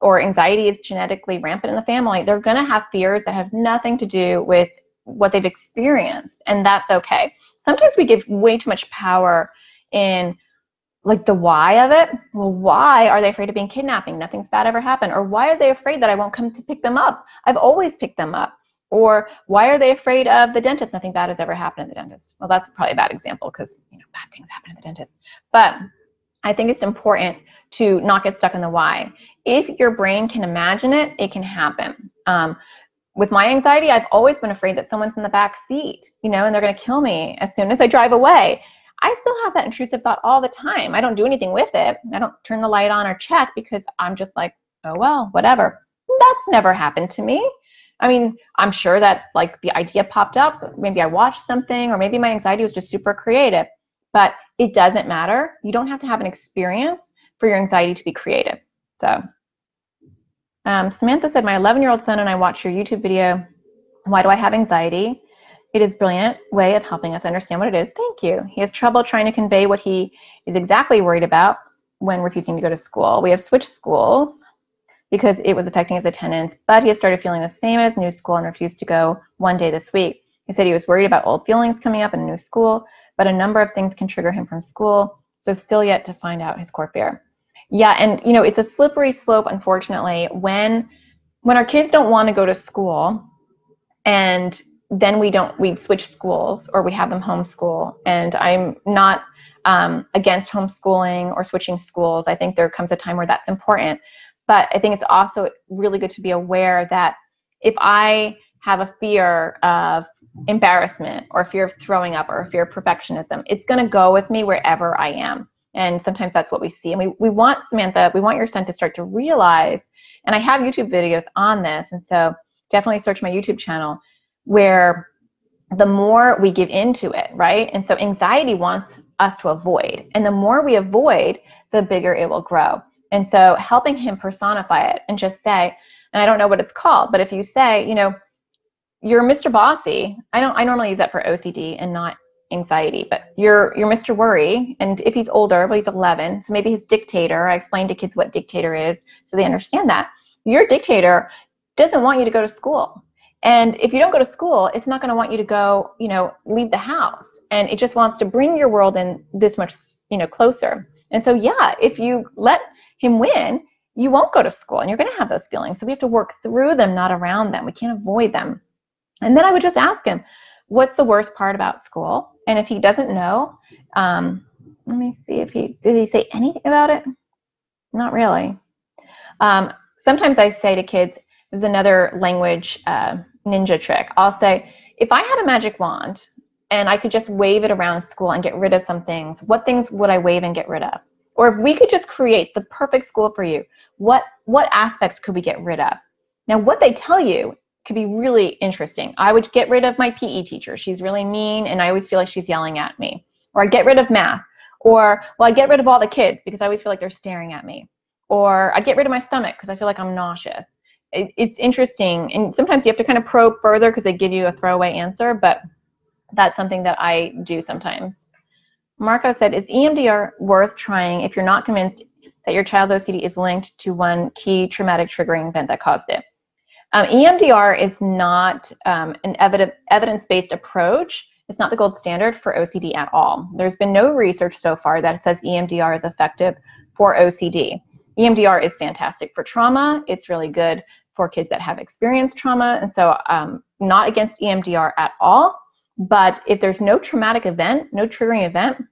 or anxiety is genetically rampant in the family, they're going to have fears that have nothing to do with what they've experienced. And that's okay. Sometimes we give way too much power in like the why of it. Well, why are they afraid of being kidnapping? Nothing's bad ever happened. Or why are they afraid that I won't come to pick them up? I've always picked them up. Or why are they afraid of the dentist? Nothing bad has ever happened in the dentist. Well, that's probably a bad example because you know bad things happen in the dentist. But I think it's important to not get stuck in the why. If your brain can imagine it, it can happen. Um, with my anxiety, I've always been afraid that someone's in the back seat, you know, and they're going to kill me as soon as I drive away. I still have that intrusive thought all the time. I don't do anything with it. I don't turn the light on or check because I'm just like, oh, well, whatever. That's never happened to me. I mean, I'm sure that like the idea popped up. Maybe I watched something, or maybe my anxiety was just super creative. But it doesn't matter. You don't have to have an experience for your anxiety to be creative. So, um, Samantha said, My 11 year old son and I watched your YouTube video. Why do I have anxiety? It is a brilliant way of helping us understand what it is. Thank you. He has trouble trying to convey what he is exactly worried about when refusing to go to school. We have switched schools because it was affecting his attendance, but he has started feeling the same as new school and refused to go one day this week. He said he was worried about old feelings coming up in a new school, but a number of things can trigger him from school, so still yet to find out his core fear. Yeah, and you know, it's a slippery slope unfortunately when when our kids don't want to go to school and then we don't we switch schools or we have them homeschool and i'm not um, against homeschooling or switching schools i think there comes a time where that's important but i think it's also really good to be aware that if i have a fear of embarrassment or fear of throwing up or fear of perfectionism it's going to go with me wherever i am and sometimes that's what we see. And we, we want, Samantha, we want your son to start to realize And I have YouTube videos on this. And so definitely search my YouTube channel where the more we give into it, right? And so anxiety wants us to avoid. And the more we avoid, the bigger it will grow. And so helping him personify it and just say, and I don't know what it's called, but if you say, you know, you're Mr. Bossy, I don't I normally use that for OCD and not anxiety, but you're you're Mr. Worry, and if he's older, well he's 11, so maybe he's dictator. I explain to kids what dictator is so they understand that. Your dictator doesn't want you to go to school. And if you don't go to school, it's not going to want you to go, you know, leave the house. And it just wants to bring your world in this much, you know, closer. And so, yeah, if you let him win, you won't go to school and you're going to have those feelings. So we have to work through them, not around them. We can't avoid them. And then I would just ask him, what's the worst part about school? And if he doesn't know, um, let me see if he, did he say anything about it? Not really. Um, sometimes I say to kids, this is another language uh, ninja trick. I'll say, if I had a magic wand and I could just wave it around school and get rid of some things, what things would I wave and get rid of? Or if we could just create the perfect school for you, what, what aspects could we get rid of? Now, what they tell you could be really interesting. I would get rid of my PE teacher. She's really mean and I always feel like she's yelling at me. Or I'd get rid of math. Or, well, I'd get rid of all the kids because I always feel like they're staring at me. Or I'd get rid of my stomach because I feel like I'm nauseous. It, it's interesting. And sometimes you have to kind of probe further because they give you a throwaway answer, but that's something that I do sometimes. Marco said, is EMDR worth trying if you're not convinced that your child's OCD is linked to one key traumatic triggering event that caused it? Um, EMDR is not um, an evidence-based approach. It's not the gold standard for OCD at all. There's been no research so far that says EMDR is effective for OCD. EMDR is fantastic for trauma. It's really good for kids that have experienced trauma. And so um, not against EMDR at all. But if there's no traumatic event, no triggering event,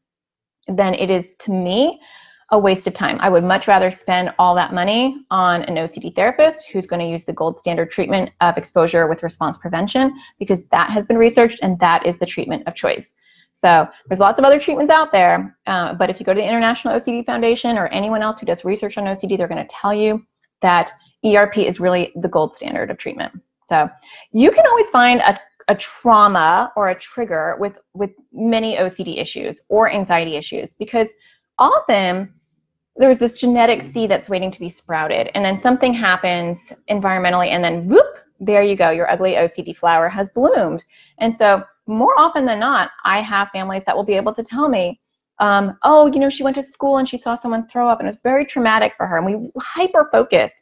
then it is, to me, a waste of time. I would much rather spend all that money on an OCD therapist who's going to use the gold standard treatment of exposure with response prevention because that has been researched and that is the treatment of choice. So there's lots of other treatments out there, uh, but if you go to the International OCD Foundation or anyone else who does research on OCD, they're going to tell you that ERP is really the gold standard of treatment. So you can always find a, a trauma or a trigger with, with many OCD issues or anxiety issues because often there's this genetic seed that's waiting to be sprouted and then something happens environmentally and then whoop there you go your ugly ocd flower has bloomed. And so more often than not i have families that will be able to tell me um, oh you know she went to school and she saw someone throw up and it was very traumatic for her and we hyper focus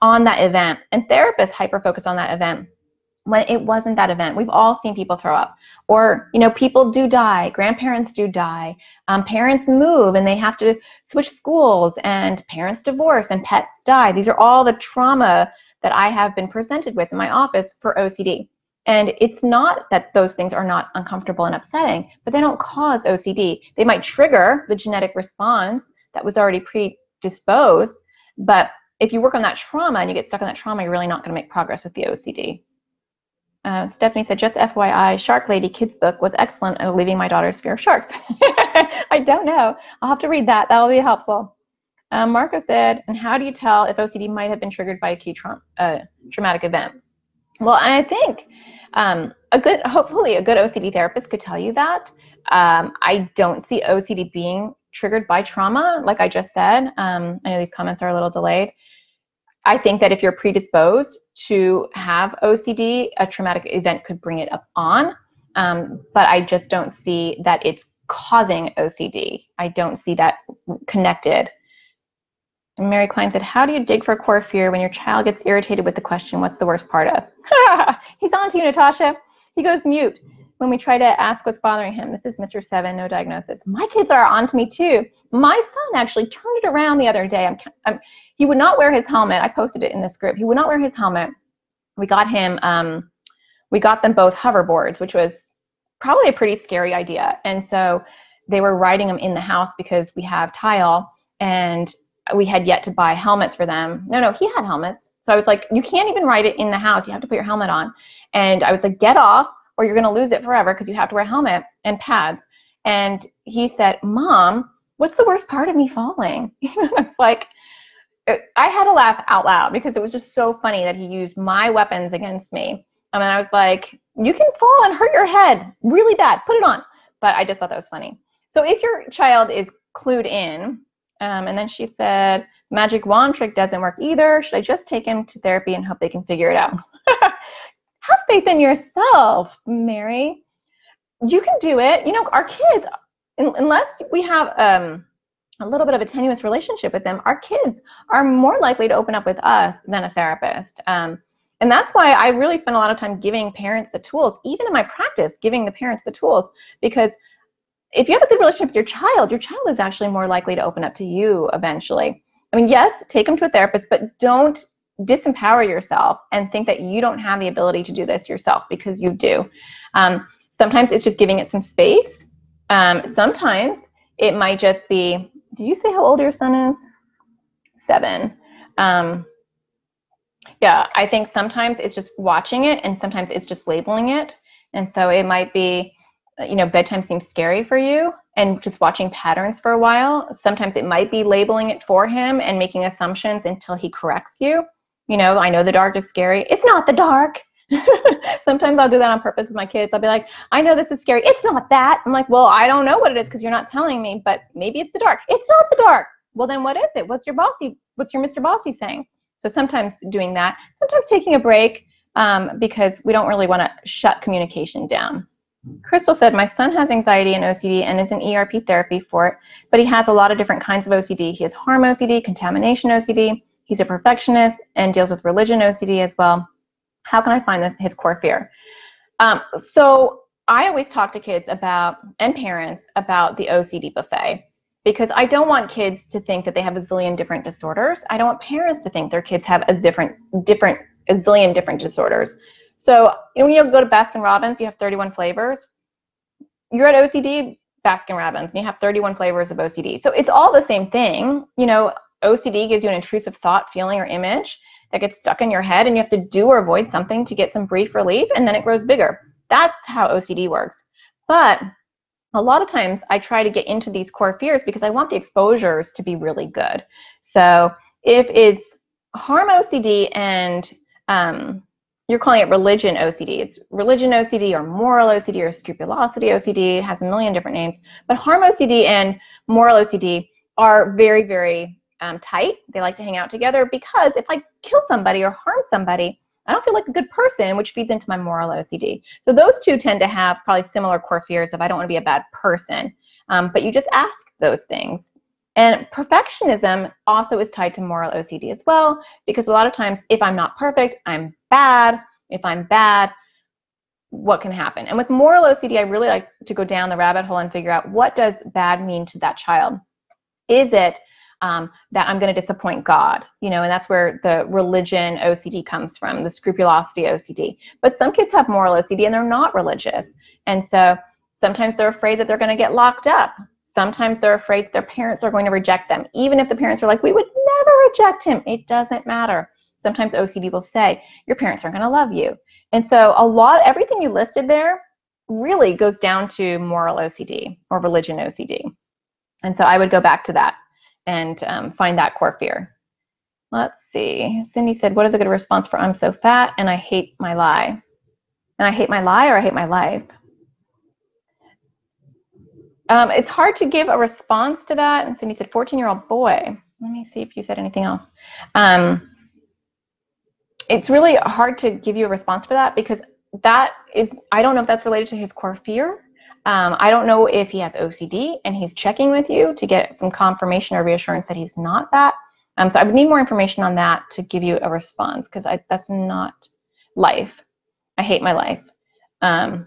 on that event and therapists hyper focus on that event when it wasn't that event. We've all seen people throw up. Or, you know, people do die, grandparents do die, um, parents move and they have to switch schools, and parents divorce and pets die. These are all the trauma that I have been presented with in my office for OCD. And it's not that those things are not uncomfortable and upsetting, but they don't cause OCD. They might trigger the genetic response that was already predisposed, but if you work on that trauma and you get stuck on that trauma, you're really not going to make progress with the OCD. Uh, Stephanie said, just FYI, Shark Lady kids book was excellent at relieving my daughter's fear of sharks. I don't know. I'll have to read that. That will be helpful. Um, Marco said, and how do you tell if OCD might have been triggered by a key tra uh, traumatic event? Well, I think um, a good, hopefully a good OCD therapist could tell you that. Um, I don't see OCD being triggered by trauma, like I just said. Um, I know these comments are a little delayed. I think that if you're predisposed to have OCD, a traumatic event could bring it up on. Um, but I just don't see that it's causing OCD. I don't see that connected. And Mary Klein said, How do you dig for core fear when your child gets irritated with the question, What's the worst part of? He's on to you, Natasha. He goes mute when we try to ask what's bothering him. This is Mr. Seven, no diagnosis. My kids are on to me too. My son actually turned it around the other day. I'm, I'm, he would not wear his helmet. I posted it in this group. He would not wear his helmet. We got him, um, we got them both hoverboards, which was probably a pretty scary idea. And so they were riding them in the house because we have tile and we had yet to buy helmets for them. No, no, he had helmets. So I was like, you can't even ride it in the house. You have to put your helmet on. And I was like, get off or you're going to lose it forever because you have to wear a helmet and pads. And he said, Mom, what's the worst part of me falling? it's like, I had to laugh out loud because it was just so funny that he used my weapons against me. I mean, I was like, you can fall and hurt your head really bad. Put it on. But I just thought that was funny. So if your child is clued in, um, and then she said, magic wand trick doesn't work either. Should I just take him to therapy and hope they can figure it out? Have faith in yourself, Mary. You can do it. You know, our kids, unless we have um, a little bit of a tenuous relationship with them, our kids are more likely to open up with us than a therapist. Um, and that's why I really spend a lot of time giving parents the tools, even in my practice, giving the parents the tools, because if you have a good relationship with your child, your child is actually more likely to open up to you eventually. I mean, yes, take them to a therapist, but don't disempower yourself and think that you don't have the ability to do this yourself because you do. Um, sometimes it's just giving it some space. Um, sometimes it might just be do you say how old your son is? Seven. Um, yeah, I think sometimes it's just watching it and sometimes it's just labeling it. And so it might be, you know, bedtime seems scary for you and just watching patterns for a while. Sometimes it might be labeling it for him and making assumptions until he corrects you. You know, I know the dark is scary. It's not the dark. Sometimes I'll do that on purpose with my kids. I'll be like, I know this is scary. It's not that. I'm like, well, I don't know what it is because you're not telling me, but maybe it's the dark. It's not the dark. Well, then what is it? What's your bossy? What's your Mr. Bossy saying? So sometimes doing that, sometimes taking a break um, because we don't really want to shut communication down. Crystal said, My son has anxiety and OCD and is in ERP therapy for it, but he has a lot of different kinds of OCD. He has harm OCD, contamination OCD. He's a perfectionist and deals with religion OCD as well. How can I find this his core fear? Um, so I always talk to kids about and parents about the OCD buffet because I don't want kids to think that they have a zillion different disorders. I don't want parents to think their kids have a different different a zillion different disorders. So you know, when you go to Baskin Robbins, you have 31 flavors. You're at OCD, Baskin Robbins, and you have 31 flavors of OCD. So it's all the same thing. You know, OCD gives you an intrusive thought, feeling, or image that gets stuck in your head and you have to do or avoid something to get some brief relief and then it grows bigger. That's how OCD works. But a lot of times I try to get into these core fears because I want the exposures to be really good. So if it's harm OCD and um, you're calling it religion OCD. It's religion OCD or moral OCD or scrupulosity OCD. It has a million different names. But harm OCD and moral OCD are very, very um, tight. They like to hang out together because if I kill somebody or harm somebody, I don't feel like a good person, which feeds into my moral OCD. So those two tend to have probably similar core fears of I don't want to be a bad person. Um, but you just ask those things. And perfectionism also is tied to moral OCD as well, because a lot of times if I'm not perfect, I'm bad. If I'm bad, what can happen? And with moral OCD, I really like to go down the rabbit hole and figure out what does bad mean to that child? Is it um, that I'm going to disappoint God, you know, and that's where the religion OCD comes from, the scrupulosity OCD. But some kids have moral OCD and they're not religious. And so sometimes they're afraid that they're going to get locked up. Sometimes they're afraid their parents are going to reject them. Even if the parents are like, we would never reject him, it doesn't matter. Sometimes OCD will say, your parents aren't going to love you. And so a lot, everything you listed there really goes down to moral OCD or religion OCD. And so I would go back to that and um, find that core fear. Let's see. Cindy said, What is a good response for I'm so fat and I hate my lie? And I hate my lie or I hate my life? Um, it's hard to give a response to that. And Cindy said, 14 year old boy. Let me see if you said anything else. Um, it's really hard to give you a response for that because that is, I don't know if that's related to his core fear um, I don't know if he has OCD and he's checking with you to get some confirmation or reassurance that he's not that. Um, so I would need more information on that to give you a response because that's not life. I hate my life. Um,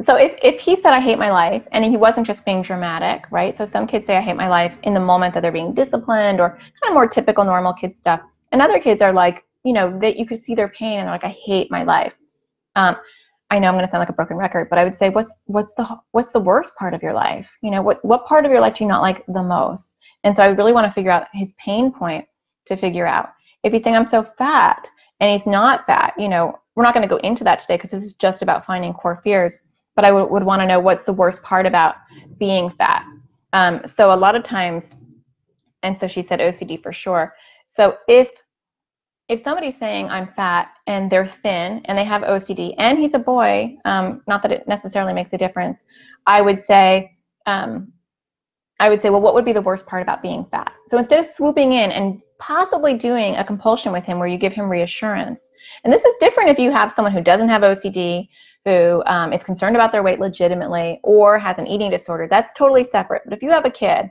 so if, if he said I hate my life and he wasn't just being dramatic, right? So some kids say I hate my life in the moment that they're being disciplined or kind of more typical normal kid stuff. And other kids are like, you know, that you could see their pain and they're like, I hate my life. Um, I know I'm going to sound like a broken record, but I would say, what's what's the what's the worst part of your life? You know, what what part of your life do you not like the most? And so I really want to figure out his pain point to figure out. If he's saying I'm so fat and he's not fat, you know, we're not going to go into that today because this is just about finding core fears. But I would, would want to know what's the worst part about being fat. Um, so a lot of times, and so she said OCD for sure. So if if somebody's saying I'm fat and they're thin and they have OCD and he's a boy, um, not that it necessarily makes a difference, I would say, um, I would say, well, what would be the worst part about being fat? So instead of swooping in and possibly doing a compulsion with him where you give him reassurance, and this is different if you have someone who doesn't have OCD, who um, is concerned about their weight legitimately, or has an eating disorder, that's totally separate. But if you have a kid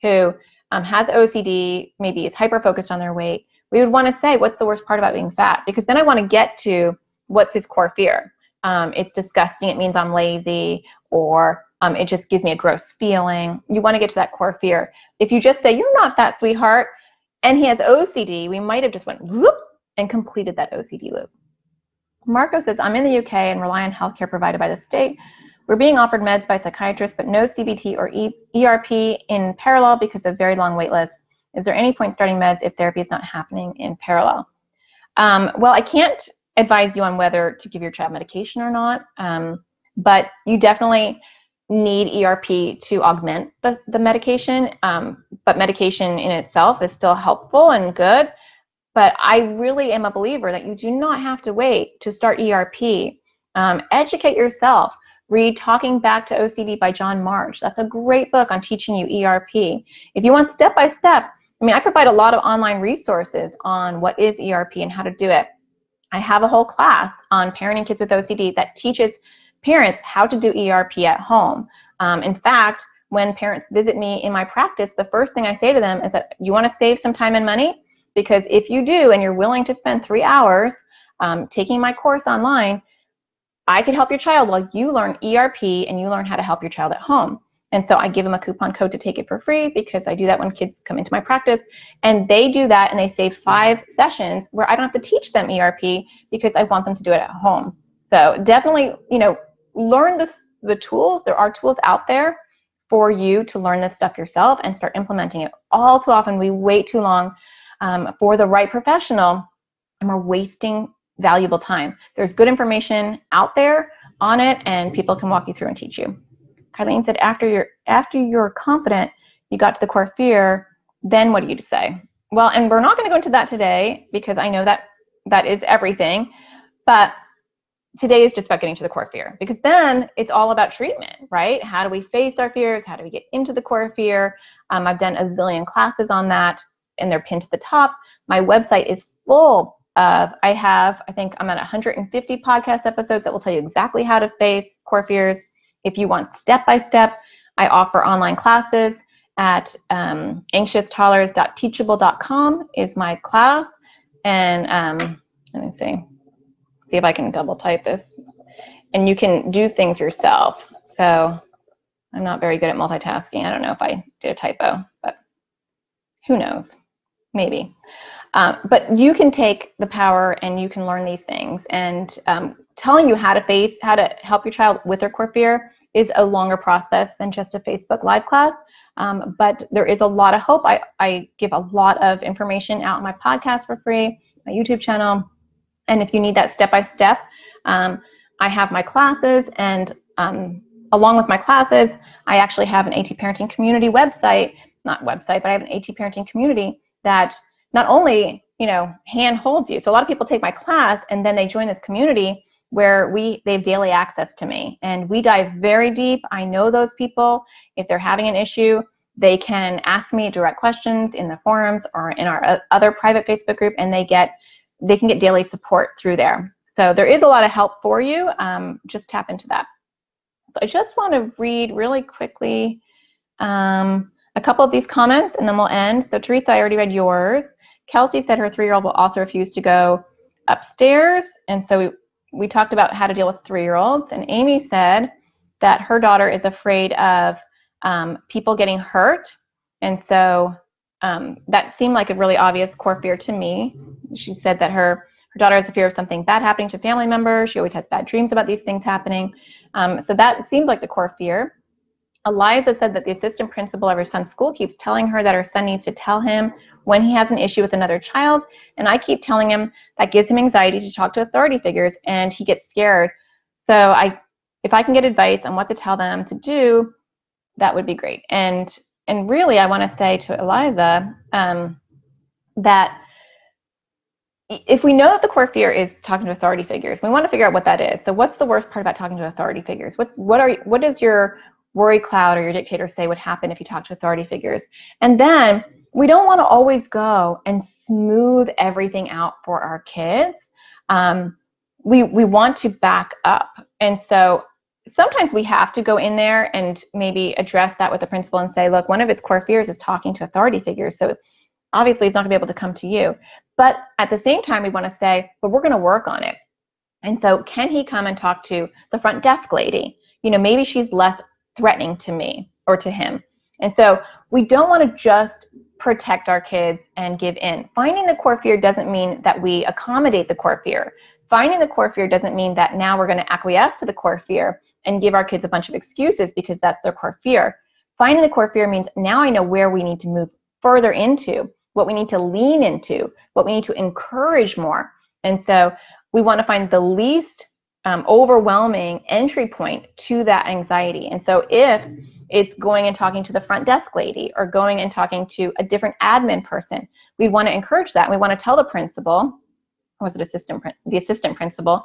who um, has OCD, maybe is hyper focused on their weight, we would want to say, what's the worst part about being fat? Because then I want to get to what's his core fear. Um, it's disgusting, it means I'm lazy, or um, it just gives me a gross feeling. You want to get to that core fear. If you just say, you're not that sweetheart, and he has OCD, we might have just went whoop and completed that OCD loop. Marco says, I'm in the UK and rely on healthcare provided by the state. We're being offered meds by psychiatrists, but no CBT or ERP in parallel because of very long wait lists. Is there any point starting meds if therapy is not happening in parallel? Um, well, I can't advise you on whether to give your child medication or not, um, but you definitely need ERP to augment the, the medication. Um, but medication in itself is still helpful and good. But I really am a believer that you do not have to wait to start ERP. Um, educate yourself. Read Talking Back to OCD by John March. That's a great book on teaching you ERP. If you want step by step, I mean, I provide a lot of online resources on what is ERP and how to do it. I have a whole class on parenting kids with OCD that teaches parents how to do ERP at home. Um, in fact, when parents visit me in my practice, the first thing I say to them is that you want to save some time and money? Because if you do and you're willing to spend three hours um, taking my course online, I can help your child while you learn ERP and you learn how to help your child at home. And so I give them a coupon code to take it for free because I do that when kids come into my practice. And they do that and they save five sessions where I don't have to teach them ERP because I want them to do it at home. So definitely, you know, learn this, the tools. There are tools out there for you to learn this stuff yourself and start implementing it. All too often, we wait too long um, for the right professional and we're wasting valuable time. There's good information out there on it and people can walk you through and teach you. Carlene said, after you're, after you're confident, you got to the core fear, then what do you say? Well, and we're not going to go into that today because I know that that is everything. But today is just about getting to the core fear because then it's all about treatment, right? How do we face our fears? How do we get into the core fear? Um, I've done a zillion classes on that and they're pinned to the top. My website is full of, I have, I think I'm at 150 podcast episodes that will tell you exactly how to face core fears. If you want step by step, I offer online classes at um, anxioustoddlers.teachable.com is my class. And um, let me see see if I can double type this. And you can do things yourself. So I'm not very good at multitasking. I don't know if I did a typo, but who knows? Maybe. Um, but you can take the power and you can learn these things. And um, telling you how to face, how to help your child with their core fear is a longer process than just a Facebook live class. Um, but there is a lot of hope. I, I give a lot of information out on my podcast for free, my YouTube channel, and if you need that step by step, um, I have my classes, and um, along with my classes, I actually have an AT Parenting Community website, not website, but I have an AT Parenting Community that not only you know hand holds you. So a lot of people take my class and then they join this community where we they have daily access to me, and we dive very deep. I know those people. If they're having an issue, they can ask me direct questions in the forums or in our other private Facebook group, and they get they can get daily support through there. So there is a lot of help for you. Um, just tap into that. So I just want to read really quickly um, a couple of these comments and then we'll end. So Teresa, I already read yours. Kelsey said her three-year-old will also refuse to go upstairs. And so we, we talked about how to deal with three-year-olds. And Amy said that her daughter is afraid of um, people getting hurt. And so um, that seemed like a really obvious core fear to me. She said that her her daughter has a fear of something bad happening to family members. She always has bad dreams about these things happening. Um, so that seems like the core fear. Eliza said that the assistant principal of her son's school keeps telling her that her son needs to tell him when he has an issue with another child, and I keep telling him that gives him anxiety to talk to authority figures, and he gets scared. So I, if I can get advice on what to tell them to do, that would be great. And and really, I want to say to Eliza, um, that if we know that the core fear is talking to authority figures, we want to figure out what that is. So what's the worst part about talking to authority figures? What's what are what is your worry cloud or your dictator say would happen if you talk to authority figures? And then we don't want to always go and smooth everything out for our kids. Um, we we want to back up, and so sometimes we have to go in there and maybe address that with the principal and say, look, one of his core fears is talking to authority figures. So obviously he's not gonna be able to come to you. But at the same time, we wanna say, but we're gonna work on it. And so can he come and talk to the front desk lady? You know, maybe she's less threatening to me or to him. And so we don't wanna just protect our kids and give in. Finding the core fear doesn't mean that we accommodate the core fear. Finding the core fear doesn't mean that now we're going to acquiesce to the core fear and give our kids a bunch of excuses because that's their core fear. Finding the core fear means now I know where we need to move further into, what we need to lean into, what we need to encourage more. And so we want to find the least um, overwhelming entry point to that anxiety. And so if it's going and talking to the front desk lady or going and talking to a different admin person, we want to encourage that. We want to tell the principal, or was it assistant, the assistant principal,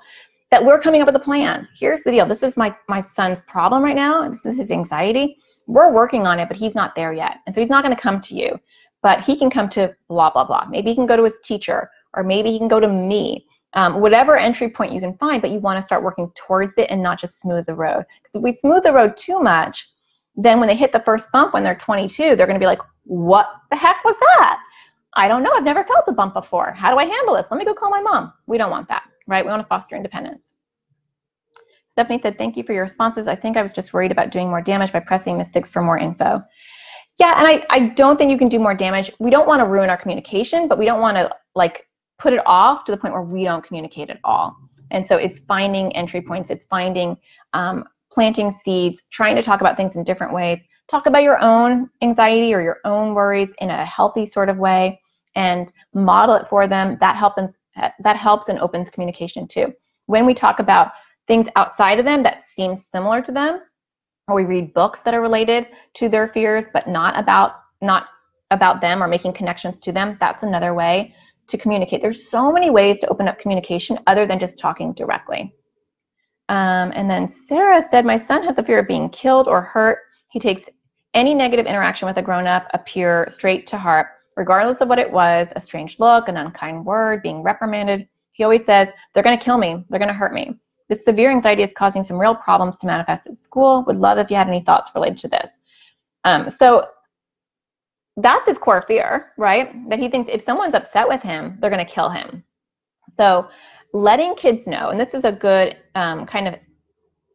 that we're coming up with a plan. Here's the deal. This is my, my son's problem right now. This is his anxiety. We're working on it, but he's not there yet. And so he's not going to come to you, but he can come to blah, blah, blah. Maybe he can go to his teacher, or maybe he can go to me. Um, whatever entry point you can find, but you want to start working towards it and not just smooth the road. Because if we smooth the road too much, then when they hit the first bump when they're 22, they're going to be like, what the heck was that? I don't know. I've never felt a bump before. How do I handle this? Let me go call my mom. We don't want that right? We want to foster independence. Stephanie said, thank you for your responses. I think I was just worried about doing more damage by pressing Miss Six for more info. Yeah, and I, I don't think you can do more damage. We don't want to ruin our communication, but we don't want to like put it off to the point where we don't communicate at all. And so it's finding entry points, it's finding um, planting seeds, trying to talk about things in different ways. Talk about your own anxiety or your own worries in a healthy sort of way and model it for them. That helps that helps and opens communication too. When we talk about things outside of them that seem similar to them, or we read books that are related to their fears but not about not about them or making connections to them, that's another way to communicate. There's so many ways to open up communication other than just talking directly. Um, and then Sarah said, My son has a fear of being killed or hurt. He takes any negative interaction with a grown up appear straight to heart regardless of what it was a strange look, an unkind word, being reprimanded. He always says, They're going to kill me, they're going to hurt me. This severe anxiety is causing some real problems to manifest at school. Would love if you had any thoughts related to this. Um, so that's his core fear, right? That he thinks if someone's upset with him, they're going to kill him. So letting kids know, and this is a good um, kind of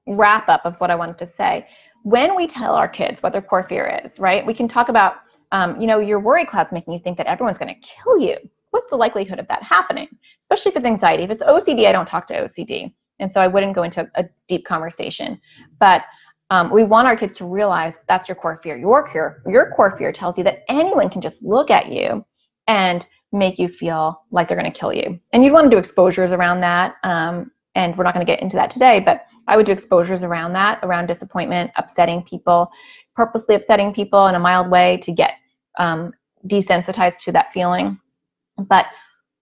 wrap up of what I wanted to say. When we tell our kids what their core fear is, right, we can talk about um, you know, your worry cloud's making you think that everyone's going to kill you. What's the likelihood of that happening? Especially if it's anxiety. If it's OCD, I don't talk to OCD. And so I wouldn't go into a, a deep conversation. But um, we want our kids to realize that's your core fear. Your fear, your core fear tells you that anyone can just look at you and make you feel like they're going to kill you. And you'd want to do exposures around that. Um, and we're not going to get into that today, but I would do exposures around that, around disappointment, upsetting people, purposely upsetting people in a mild way to get um, desensitized to that feeling. But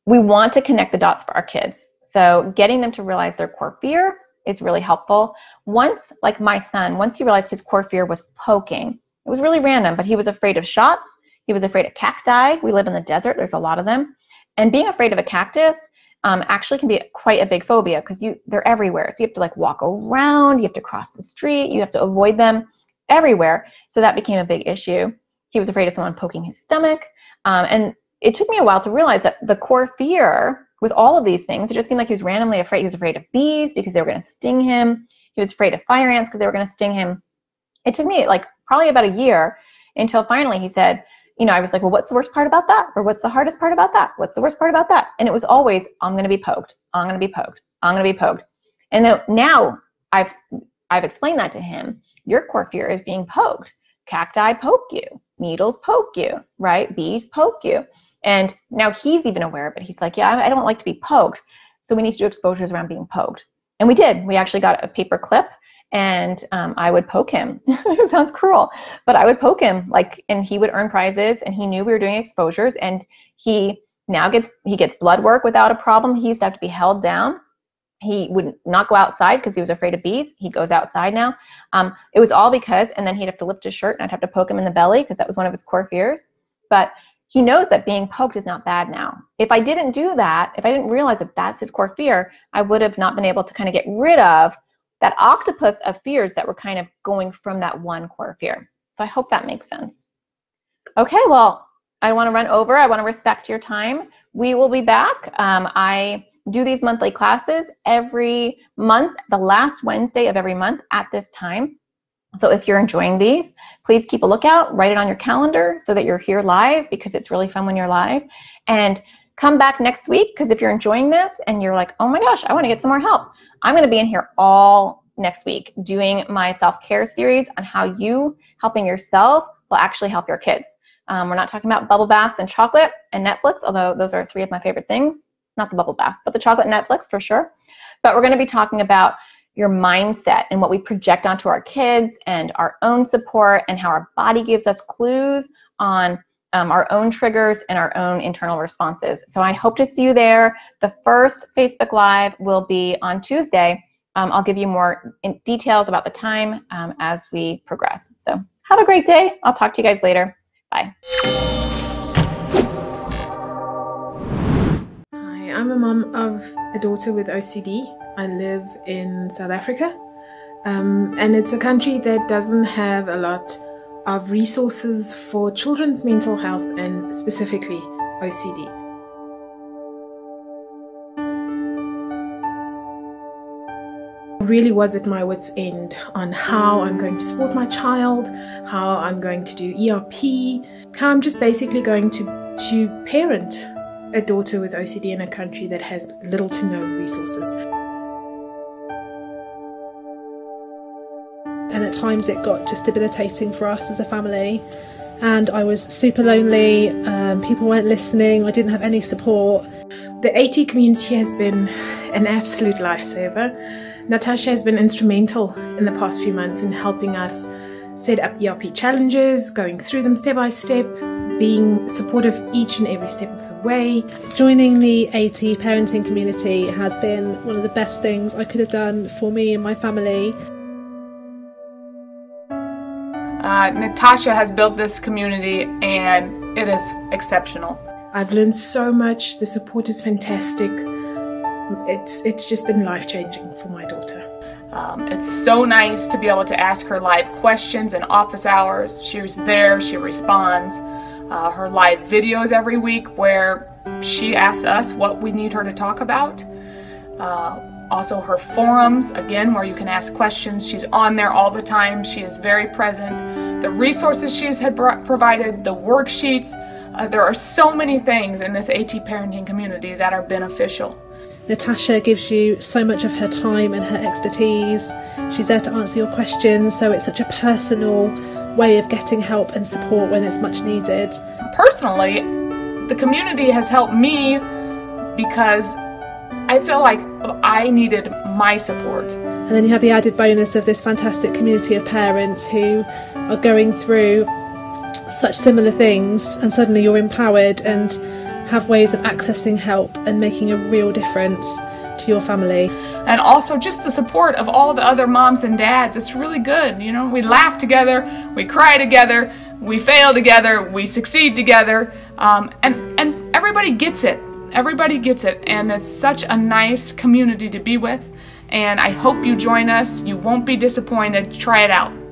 we want to connect the dots for our kids. So getting them to realize their core fear is really helpful. Once, like my son, once he realized his core fear was poking, it was really random, but he was afraid of shots. He was afraid of cacti. We live in the desert, there's a lot of them. And being afraid of a cactus um, actually can be quite a big phobia because you they're everywhere. So you have to like walk around, you have to cross the street, you have to avoid them everywhere. So that became a big issue. He was afraid of someone poking his stomach. Um, and it took me a while to realize that the core fear with all of these things, it just seemed like he was randomly afraid. He was afraid of bees because they were going to sting him. He was afraid of fire ants because they were going to sting him. It took me like probably about a year until finally he said, you know, I was like, well, what's the worst part about that? Or what's the hardest part about that? What's the worst part about that? And it was always, I'm going to be poked. I'm going to be poked. I'm going to be poked. And then now I've I've explained that to him. Your core fear is being poked. Cacti poke you, needles poke you, right? Bees poke you. And now he's even aware of it. He's like, yeah, I don't like to be poked. So we need to do exposures around being poked. And we did. We actually got a paper clip and um, I would poke him. it sounds cruel, but I would poke him like, and he would earn prizes and he knew we were doing exposures and he now gets he gets blood work without a problem. He used to have to be held down. He would not go outside because he was afraid of bees. He goes outside now. Um, it was all because, and then he'd have to lift his shirt and I'd have to poke him in the belly because that was one of his core fears. But he knows that being poked is not bad now. If I didn't do that, if I didn't realize that that's his core fear, I would have not been able to kind of get rid of that octopus of fears that were kind of going from that one core fear. So I hope that makes sense. Okay, well, I want to run over. I want to respect your time. We will be back. Um, I do these monthly classes every month, the last Wednesday of every month at this time. So if you're enjoying these, please keep a lookout, write it on your calendar so that you're here live because it's really fun when you're live. And come back next week because if you're enjoying this and you're like, oh my gosh, I want to get some more help, I'm going to be in here all next week doing my self-care series on how you helping yourself will actually help your kids. Um, we're not talking about bubble baths and chocolate and Netflix, although those are three of my favorite things. Not the bubble bath, but the chocolate Netflix for sure. But we're going to be talking about your mindset and what we project onto our kids and our own support and how our body gives us clues on um, our own triggers and our own internal responses. So I hope to see you there. The first Facebook Live will be on Tuesday. Um, I'll give you more details about the time um, as we progress. So have a great day. I'll talk to you guys later. Bye. Hi, I'm a mom of a daughter with OCD. I live in South Africa, um, and it's a country that doesn't have a lot of resources for children's mental health and specifically OCD. really was at my wits end on how I'm going to support my child, how I'm going to do ERP, how I'm just basically going to to parent a daughter with OCD in a country that has little to no resources. And at times it got just debilitating for us as a family. And I was super lonely, um, people weren't listening, I didn't have any support. The AT community has been an absolute lifesaver. Natasha has been instrumental in the past few months in helping us set up ERP challenges, going through them step by step, being supportive each and every step of the way. Joining the AT parenting community has been one of the best things I could have done for me and my family. Uh, Natasha has built this community and it is exceptional. I've learned so much. The support is fantastic. It's, it's just been life changing for my daughter. Um, it's so nice to be able to ask her live questions in office hours. She's there, she responds. Uh, her live videos every week where she asks us what we need her to talk about. Uh, also her forums, again, where you can ask questions. She's on there all the time. She is very present. The resources she's had provided, the worksheets, uh, there are so many things in this AT parenting community that are beneficial. Natasha gives you so much of her time and her expertise. She's there to answer your questions, so it's such a personal way of getting help and support when it's much needed. Personally, the community has helped me because I feel like I needed my support. And then you have the added bonus of this fantastic community of parents who are going through such similar things, and suddenly you're empowered and have ways of accessing help and making a real difference to your family. And also just the support of all the other moms and dads. It's really good. You know, we laugh together, we cry together, we fail together, we succeed together, um, and, and everybody gets it. Everybody gets it, and it's such a nice community to be with. And I hope you join us. You won't be disappointed. Try it out.